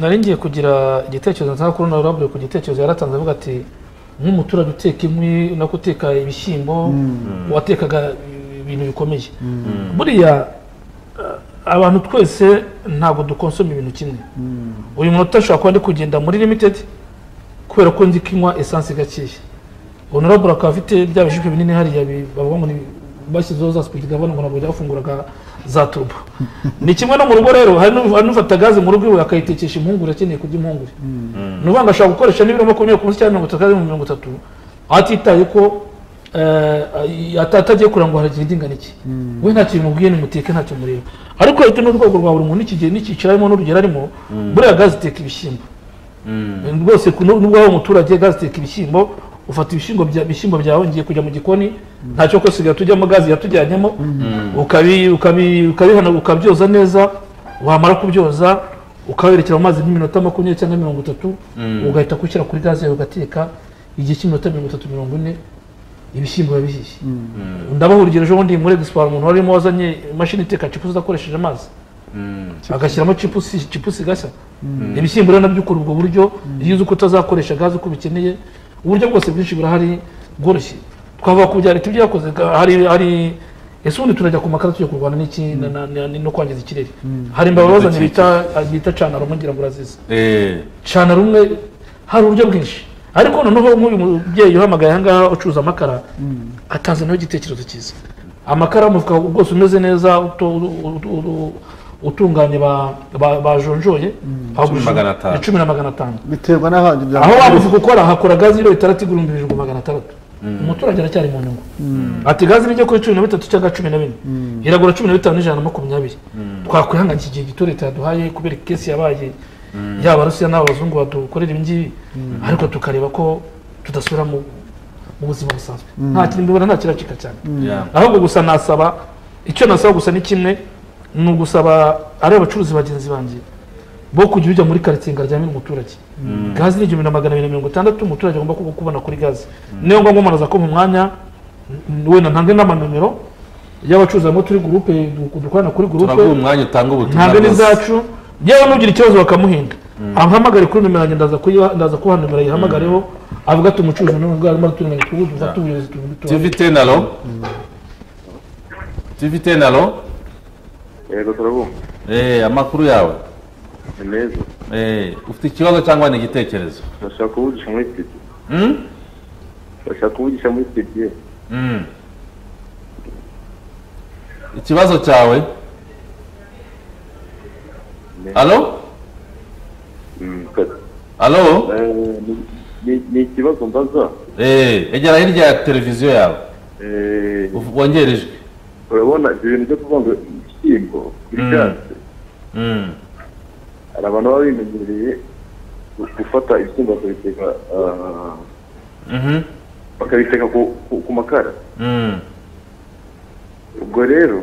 Nari ngiye kugira igitekerezo nsanga kuri honorable ku gitekerezo yaratanze avuga ati nk'umuturage uteka inkwi no guteka ibishyimbo Mm. watekaga ibintu bikomeye. Buriya eh, abantu twese ntabwo dukonsoma ibintu kimwe. Uyu munota ashobora kuba ari kugenda muri limited kubera ko nzi ko inywa esanse gakeya honorable akaba afite bya bishishwe binini hariya bavuga ngo ni bashyizeho za speed gavana ngo ntabwo bajya bafunguraga za turbo ni kimwe no mu rugo rero hari n'u- hari n'ufata gaze mu rugo iwe akayitekesha impungure akeneye kurya impungure. Ni ukuvuga ngo ashobora gukoresha n'ibiro makumyabiri ku munsi cyangwa mirongo itatu cyangwa mirongo itatu atitaye ko eh, ata- atagiye kureba ngo haragira ingana iki we nta kintu mubwiye nimuteke ntacyo mureba. Ariko leta n'urwego rwa buri muntu n'ikigihe n'icyiciro arimo n'urugero arimo buriya gaze iteka ibishyimbo. Rwose nubwo waba umuturage gaze iteka ibishyimbo ufata ibishyimbo bya- ibishyimbo byawe ngiye kujya mu gikoni ntacyo ko sigaye tujyamo gaze yatujyanyemo ukabihana ukabyoza neza wamara kubyoza ukaberekera mu mazi nk'iminota makumyabiri cyangwa mirongo itatu Mm. ugahita kushyira kuri gaze yawe ugateka igihe cy'iminota mirongo itatu mirongo ine ibishyimbo biba bihiye ndabaha urugero ejo bundi muri egisipara umuntu warimo wazanye imashini iteka cipusi udakoresheje amazi. Agashyiramo cipusi Mm. ibishyimbo rero na byo ukora ubwo buryo iyo uzi ko utazakoresha gaze uko ubikeneye uburyo bwose bwinshi burahari bworoshye. Twavuga ku bya leta ibyo yakoze hari hari ese ubundi turajya ku makara tujya kurwana n'iki na- no kwangiza ikirere? Hari imbabura bazanye bita cana rumwe ngira ngo urazizi. Eh. cana rumwe hari uburyo bwinshi. Ariko noneho nk'uyu mubyeyi uhamagaye aha ngaha ucuruza amakara atazanaho igitekerezo cyiza. Amakara umufuka rwose umeze neza utunganye ba- ba- bajonjoye magana atanu. icumi na magana atanu biterwa n'ahandi aho wa mufuka ukora hakora gaze ibiro bitandatu igura ibihumbi birindwi magana atandatu umuturage aracyari mu nyungu. Ati gaze nijya kuri cumi na bitatu cyangwa cumi na bine iragura cumi na bitanu n'ijana na makumyabiri. Twakwihangana iki gihe gito leta yaduhaye kubera kesi yabaye yaba abarusiya n'abazungu badukorera ibi ngibi. Ariko tukareba ko tudasubira mu buzima busanzwe. Mm. nta kintu mbibona nta kiracika cyane. Ahubwo gusa nasaba icyo nasaba gusa ni kimwe ni ugusaba ari abacuruzi bagenzi banjye bo kujya ujya muri karitsiye ngo aryamire umuturage. Mm. gazi ni igihumbi na magana abiri na mirongo itandatu umuturage agomba kubona kuri gazi. Niyo ngombwa umuntu aza ko mu mwanya n- wenda ntange n'amanomero y'abacuruzi bamwe turi gurupe du- dukorana kuri gurupe turaguha umwanya utanga ubutumwa ntabwo n'izacu. Yewe nugira ikibazo bakamuhinda amuhamagare kuri nimero yanjye ndaza kuyiha- ndaza kubaha nimero yihamagareho avuga ati umucuruzi n'ubwo arimo aratunganya tugu dufate ubuyobozi tubu- TV ten alo TV ten alo yego turabumva eh amakuru yawe ni meza eh ufite ikibazo cyangwa ni igitekerezo ndashaka kuvugisha muri studio ndashaka kuvugisha muri studio ikibazo cyawe alo? Alo? Ni- ikibazo mbaza egera hirya ya televiziyo yawe? Wongere ijwi urabona ibyo bintu byo kuvuga ngo ibishyimbo kuri Mm. gaze Mm. hari abantu baba bimenyereye gu- gufata ibishyimbo bakabiteka ah, Mhm. bakabiteka ku, ku, ku makara Mm. ubwo rero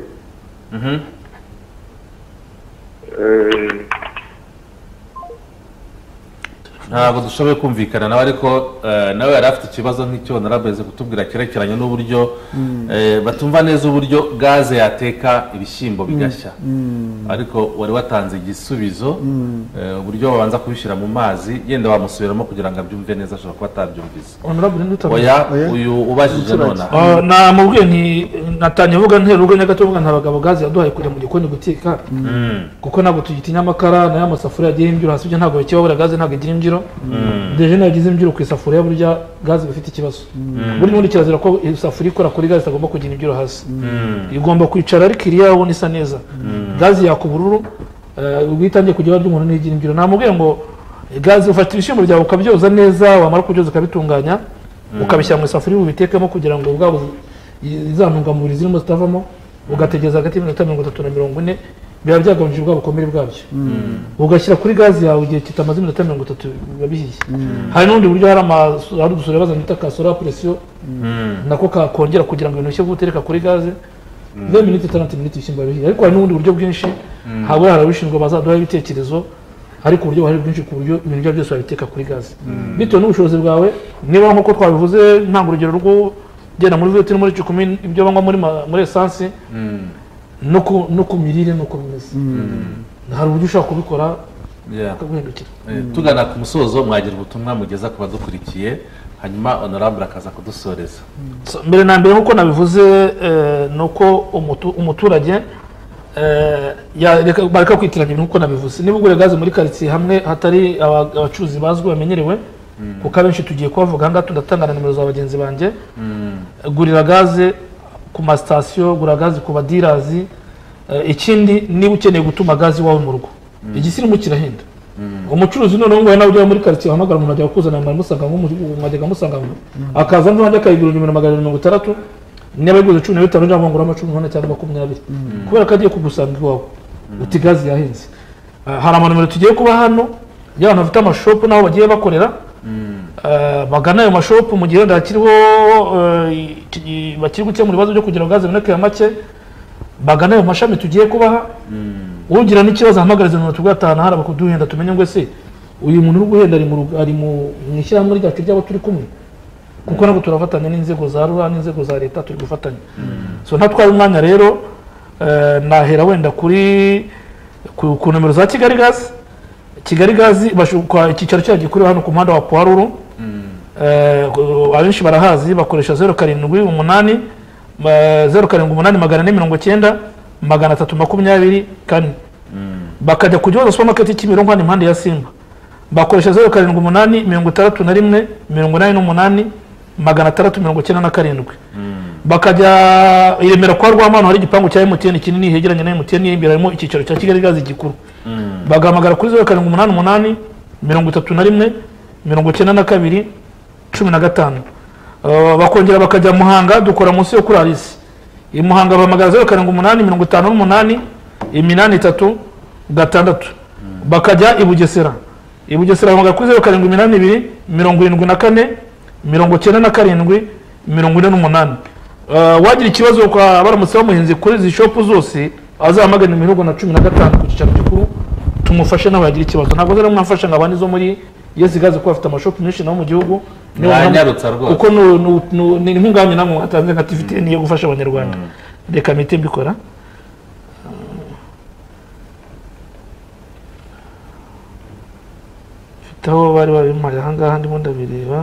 ntabwo dushoboye kumvikana nawe ariko eh, nawe yari afite ikibazo nk'icyo narabeze kutubwira cyerekeranye n'uburyo Mm. eh, batumva neza uburyo gaze yateka ibishyimbo bigashya Mm. ariko wari watanze igisubizo Mm. eh, uburyo babanza kubishyira mu mazi yenda wamusubiramo kugira ngo abyumve neza ashobora kuba atabyumvise oya Oya. uyu ubajije nonaha Ah, namubwiye nti natangiye avuga ntera urwo nyagato avuga nta bagabo gazi yaduhaye kujya mu gikoni guteka Mm. kuko ntabwo tugitinya amakara na yo amasafuriya agira imbyiro hasi ibyo ntabwo bikiba buriya gaze ntabwo igira imbyiro Mm. Deje na yo yagize imbyiro ku isafuriya burya gaze iba ifite ikibazo Mm. buri muri kirazira ko isafuriya ikora kuri gaze itagomba kugira imbyiro hasi Mm. igomba kwicara ariko iriya ubona isa neza Mm. gaze yaka ubururu eh, ubwo itangiye kujya ibara ry'umuntu ntigira imbyiro namubwiye ngo gaze ufata ibishyimbo byawe ukabyoza neza wamara kubyoza ukabitunganya Mm. ukabishyira mu isafuriya ubitekemo kugira ngo bwabo za ntungamubiri zirimo zitavamo ugategereza hagati y'iminota mirongo itatu na mirongo ine biba byagabanyije ubwa bukomere bwabyo. Ugashyira kuri gaze yawe igihe kitamaze iminota mirongo itatu biba bihiye hari n'ubundi buryo hari udusoro bazana bita ka sora presiyo Mm. nako kakongera kugira ngo ibintu bishye gutereka kuri gaze ve miniti itandatu miniti ibishyimbo bihiye ariko hari n'ubundi buryo bwinshi. Mm. ntabwo hari ababishinzwe bazaduha ibitekerezo ariko uburyo buhari bwinshi ku buryo ibintu ibyo byose babiteka kuri gaze Mm. bitewe n'ubushobozi bwawe niba nk'uko twabivuze ntanga urugero rwo genda muri viyoti no muri cukumi ibyo banywa muri esansi Mm. No ku mirire nuko bimeze hari uburyo ushobora kubikora Yeah. bikaguhindukira Eh, tugana ku musozo mwagira ubutumwa mugeza ku badukurikiye hanyuma honorable akaza kudusoreza. So, mbere na mbere nk'uko nabivuze eh, ni uko umutu- umuturage eh, bareka kwitiranya ibintu nk'uko nabivuze. Niba ugura gaze muri karitsiye hamwe hatari aba- abacuruzi bazwi bamenyerewe kuko abenshi tugiye kubavuga ahangaha tundatanga na nimero za bagenzi banjye. Gurira gaze ku masitasiyo gura gaze ku badirazi Eh, ikindi niba ukeneye gutuma gaze iwawe mu rugo. Igisirimu kirahenda umucuruzi noneho ngo nawe ujya muri karitsiye wahamagara umuntu ajya kuzana musanga mwajyaga musanga ngo akaza n'uwanjye akayigura ibihumbi magana mirongo itandatu niba ayiguze cumi na bitanu cyangwa nguramo cumi n'umunani cyangwa makumyabiri. Kubera ko agiye kugusanga iwawe uti gaze yahenze Ah, hari amanimero tugiye kuba hano y'abantu bafite amashopu n'aho bagiye bakorera. Eh, bagana ayo mashopu mu gihe wenda hakiriho eh, bakiri gukemura ibibazo byo kugira ngo gaze iboneke ya make bagana ayo mashami tugiye kubaha. Ugira n'ikibazo ahamagariza umuntu tubwo atahana hari abakuduhenda tumenye ngo ese uyu muntu uri guhenda ari mu ishyirahamwe ryacu ry'abo turi kumwe? Kuko nabwo turafatanya n'inzego za rura n'inzego za leta turi gufatanya. So ntatwaye umwanya rero eh, nahera wenda kuri ku nomero za kigali gazi kigali gazi icyicaro cyayo gikuriwe hano ku muhanda wa puwaruru. Abenshi barahazi bakoresha zeru karindwi umunani ma- zeru karindwi umunani magana ane mirongo cyenda magana atatu makumyabiri kane. Bakajya ku gihozo supamaketi kimironko hano impande ya simba. Bakoresha zeru karindwi umunani mirongo itandatu na rimwe mirongo inani n'umunani magana atandatu mirongo icyenda na karindwi. Bakajya i remera kwa rwamano hari igipangu cya emutiyeni kinini hegeranye na emutiyeni imbere harimo icyicaro cya kigali gazi gikuru. Bagahamagara kuri zeru karindwi umunani umunani mirongo itatu na rimwe mirongo icyenda na kabiri cumi na gatanu. Bakongera bakajya muhanga dukora munsi yo kuri arisi i muhanga bahamagara zeru karindwi umunani mirongo itanu n'umunani iminani itatu gatandatu. Bakajya i bugesera. I bugesera bahamagara kuri zeru karindwi iminani ibiri mirongo irindwi na kane mirongo icyenda na karindwi mirongo ine n'umunani. Wagira ikibazo kwa baramutse bamuhinze kuri izi shopu zose azahamagana imihogo na cumi na gatanu ku cyicaro gikuru tumufashe nawe yagira ikibazo. Ntabwo zari mwafasha ngo abandi zo muri yesi gaze ko bafite amashopu menshi naho mu gihugu. Rwose. kuko ni nk'ingamyi namwe mwatanze nka tiviteni yo gufasha abanyarwanda. Reka mpite mbikora. Mfite aho bari babimpaye. Ahangaha ndimo ndabireba.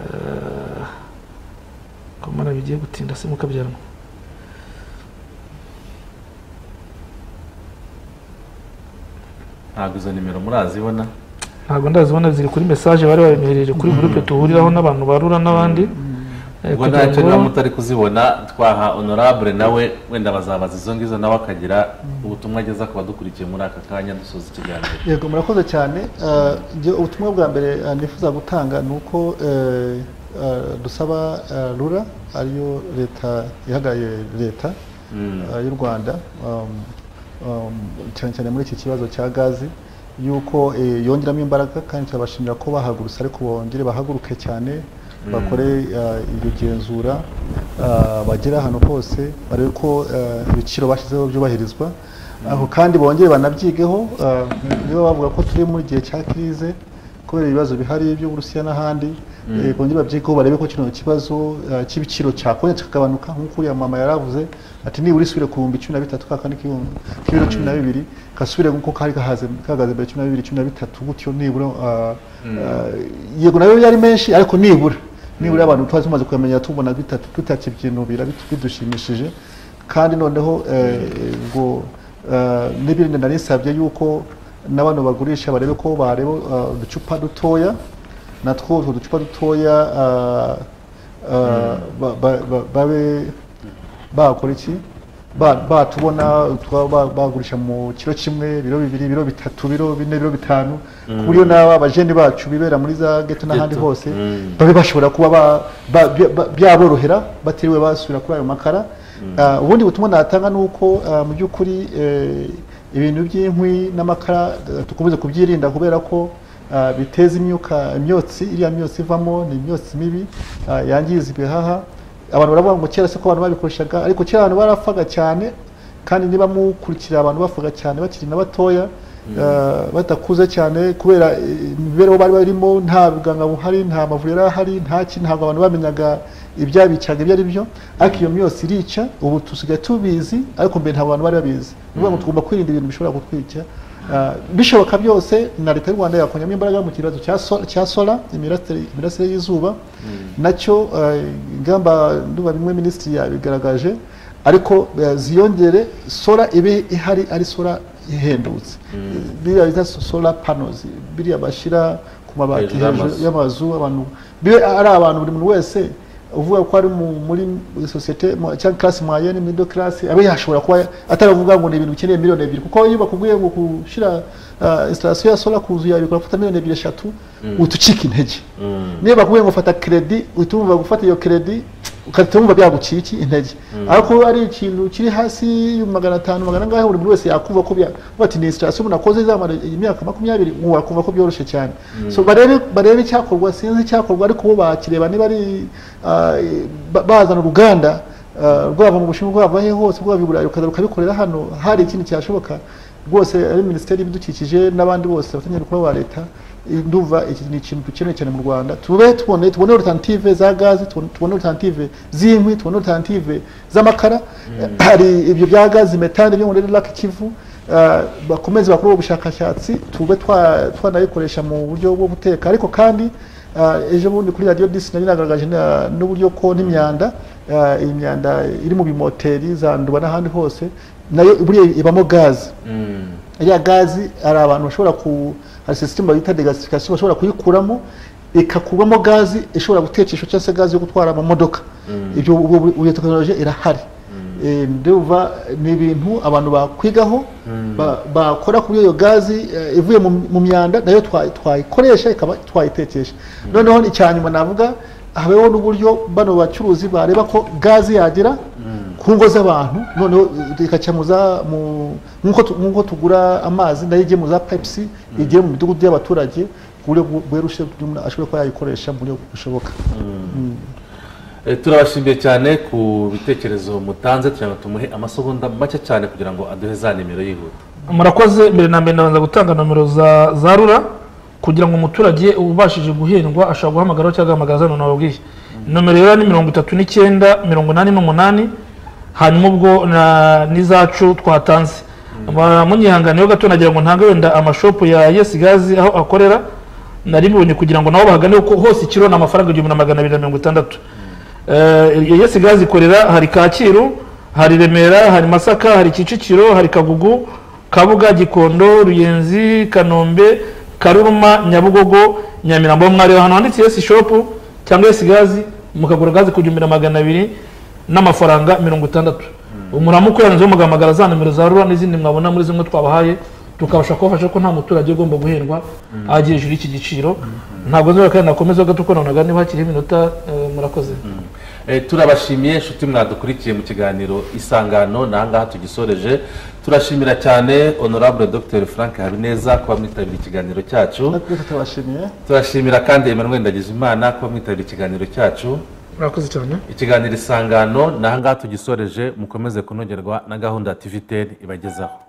Eh, ko mana bigiye gutinda se mukabyaranwa ntabwo izo nimero murazibona ntabwo ndazibona ziri kuri mesaje bari babinyohereje kuri gurupe tuhuriraho n'abantu barura n'abandi. Eh, ubwo ntacyo niba mutari kuzibona twaha honorable nawe wenda bazabaza izo ngizo nawe akagira ubutumwa ageza ku badukurikiye muri aka kanya dusoza ikiganiro. Yego murakoze cyane. Eh, ubutumwa bwa mbere eh, nifuza gutanga ni uko dusaba rura ariyo leta ihagarariye leta eh, y'u rwanda um, um, cyane cyane muri iki kibazo cya gazi. Yuko eh, yongeramo imbaraga kandi turabashimira ko bahagurutse ariko bongere bahaguruke cyane Mm. bakore eh, iryo genzura eh, bagere ahantu hose barebe ko ibiciro bashyizeho byubahirizwa aho kandi bongere banabyigeho eh, niba bavuga ko turi mu gihe cya kirize kubera ibibazo bihari by'uburusiya n'ahandi bongera eh, bongere barebe ko kino kibazo eh, cy'ibiciro cyakongera kikagabanuka nk'uko uriya mama yaravuze ati nibura isubire ku bihumbi cumi na bitatu ka kandi k'ibiro cumi na bibiri gasubire nk'uko kari gahaze kahagaze mbere cumi na bibiri cumi na bitatu gutyo nibura ah, Mm. ah, yego nayo yari menshi ariko nibura. Nibura abantu twari tumaze kuyamenya tubona bitatu tutakibyinubira bidushimishije. Kandi noneho eh, ngo eh, n'ibindi nari nsabye yuko n'abantu bagurisha barebe ko bareba eh, uducupa dutoya natwo utwo ducupa dutoya ba- ba- ba- babe bakora iki? Ba- batubona bagurisha mu kiro kimwe biro bibiri biro bitatu biro bine biro bitanu. Ku Mm. buryo n'aba bajeni bacu bibera muri za geto n'ahandi hose Mm. babe bashobora kuba ba- ba- bya- ba- byaborohera batiriwe basubira kuri ayo makara. Ubundi butumwa natanga ni uko mu by'ukuri eh, ibintu by'inkwi n'amakara eh, dukomeze kubyirinda kubera ko ah, biteza imyuka imyotsi iriya myotsi ivamo ni imyotsi mibi ah, yangiza ibihaha. Abantu baravuga ngo kera se ko abantu babikoreshaga ariko kera abantu barapfaga cyane kandi niba mukurikira abantu bapfaga cyane bakiri na batoya eh, badakuze cyane kubera eh, imibereho bari barimo nta buganga buhari nta mavuriro ahari nta kintu ntabwo abantu bamenyaga ibyabicaga ibyo ari byo ariko iyo myose irica ubu tusigaye tubizi ariko mbere ntabwo abantu bari babizi. Ni ukuvuga ngo tugomba kwirinda ibintu bishobora kutwica. Ah, bishoboka byose na leta y'u rwanda yakongera imbaraga mu kibazo cya so- cya sola imirasire y'izuba. Nacyo eh, ingamba ndumva bimwe minisitiri yabigaragaje ariko eh, ziyongere sola ibe ihari ari sola ihendutse biriya bita sola panozi biriya bashyira ku mabati Hejuru y'amazu. abantu bibe ari abantu buri muntu wese uvuga ko ari mu- muri sosiyete cyangwa classe moyenne middle class abe yashobora kuba ataravuga ngo ni ibintu bikeneye miliyoni ebyiri kuko iyo bakubwiye ngo gushyira uh, installation ya solar ku nzu yawe bikora gufata miliyoni ebyiri eshatu Mm. uhita ucika intege Mm. niba bakubwiye ngo fata kredi uhita wumva gufata iyo kredi ugahita wumva byaguciye iki intege Mm. ariko ari ikintu kiri hasi magana atanu magana angahe buri muntu wese yakumva ko bya uvuga ati ni installation umuntu akoze izamara imyaka makumyabiri wakumva ko byoroshye cyane Mm. barebe icyakorwa sinzi icyakorwa ariko bo bakireba niba ari ah, ba- bazana uruganda ah, rwava mu bushinwa rwava he hose rwava i burayi rukaza rukabikorera hano hari ikindi cyashoboka rwose ari minisiteri y'ibidukikije n'abandi bose abafatanyabikorwa ba leta ndumva iki ni ikintu dukeneye cyane mu rwanda. Tube tubone tubone alternative za gazi tubone alternative z'inkwi tubone alternative z'amakara. Hari ibyo bya gazi metane byo muri lake kivu. Ah, bakomeze bakore ubushakashatsi tube twa- twanayikoresha mu buryo bwo guteka. Ariko kandi ah, ejo bundi kuri radiyo disi nari nagaragaje na- n'uburyo ko n'imyanda ah, iyi myanda iri mu bimoteri za nduba n'ahandi hose na yo ibamo gazi. Mm. iriya gazi hari abantu bashobora ku hari sisiteme bita degasifikasiyo bashobora kuyikuramo ikakurwamo gazi ishobora gutekesha cyangwa se gazi yo gutwara amamodoka. Mm. ibyo ubu- tekinoloji irahari. Eh, ndumva ni ibintu abantu bakwigaho Mm. ba- bakora kuri iyo gazi eh, ivuye mu myanda na yo twa- twayikoresha ikaba twayitekesha noneho icya nyuma navuga habeho n'uburyo bano bacuruzi bareba ko gazi yagera ku ngo z'abantu noneho za mu nk'uko tu- nk'uko tugura amazi na yo igiye mu za pepsi igiye mu midugudu y'abaturage ku buryo umuntu ashobora kuba yayikoresha mu buryo bushoboka Mm. Eh, turabashimiye cyane ku bitekerezo mutanze ngo tumuhe amasegonda make cyane kugira ngo aduhe za nimero yihuta. Murakoze mbere na mbere ndabanza gutanga nomero za za rura kugira ngo umuturage ubashije guhendwa ashobora guhamagaraho cyangwa agahamagara zano nababwiye nomero rero ni mirongo itatu n'icyenda mirongo inani n'umunani hanyuma ubwo n'izacu twatanze. Ba- munyihanganiyeho gato nagira ngo ntange wenda amashopu ya yesi gazi aho akorera nari mbibonye kugira ngo nabo bahagane kuko hose ikiro ni amafaranga igihumbi na magana abiri na mirongo itandatu. Eh, yesi gazi ikorera hari kacyiru hari remera hari masaka hari kicukiro hari kagugu kabuga gikondo ruyenzi kanombe karuruma nyabugogo nyamirambo. Mwareba ahantu handitse yesi shopu cyangwa yesi gazi mukagura gazi ku gihumbi na magana abiri. N'amafaranga mirongo itandatu. Umuramuko yanzeho mugahamagara za nimero za rura n'izindi mwabona muri zimwe twabahaye tukabasha kubafasha ko nta muturage ugomba guhendwa agiye hejuru y'iki giciro. Ntabwo nzobera kandi nakomeza gato ko nonaga niba hakiriho iminota eh, murakoze. Eh, turabashimiye inshuti mwadukurikiye mu kiganiro isangano ni ahangaha tugisoreje. Turashimira cyane honorable dr. Frank habineza kuba mwitabiriye ikiganiro cyacu. Turashimira kandi emmanuel ndagijimana kuba mwitabiriye ikiganiro cyacu. Murakoze cyane. Ikiganiro isangano ni ahangaha tugisoreje mukomeze kunogerwa na gahunda ya tvtn ibagezaho.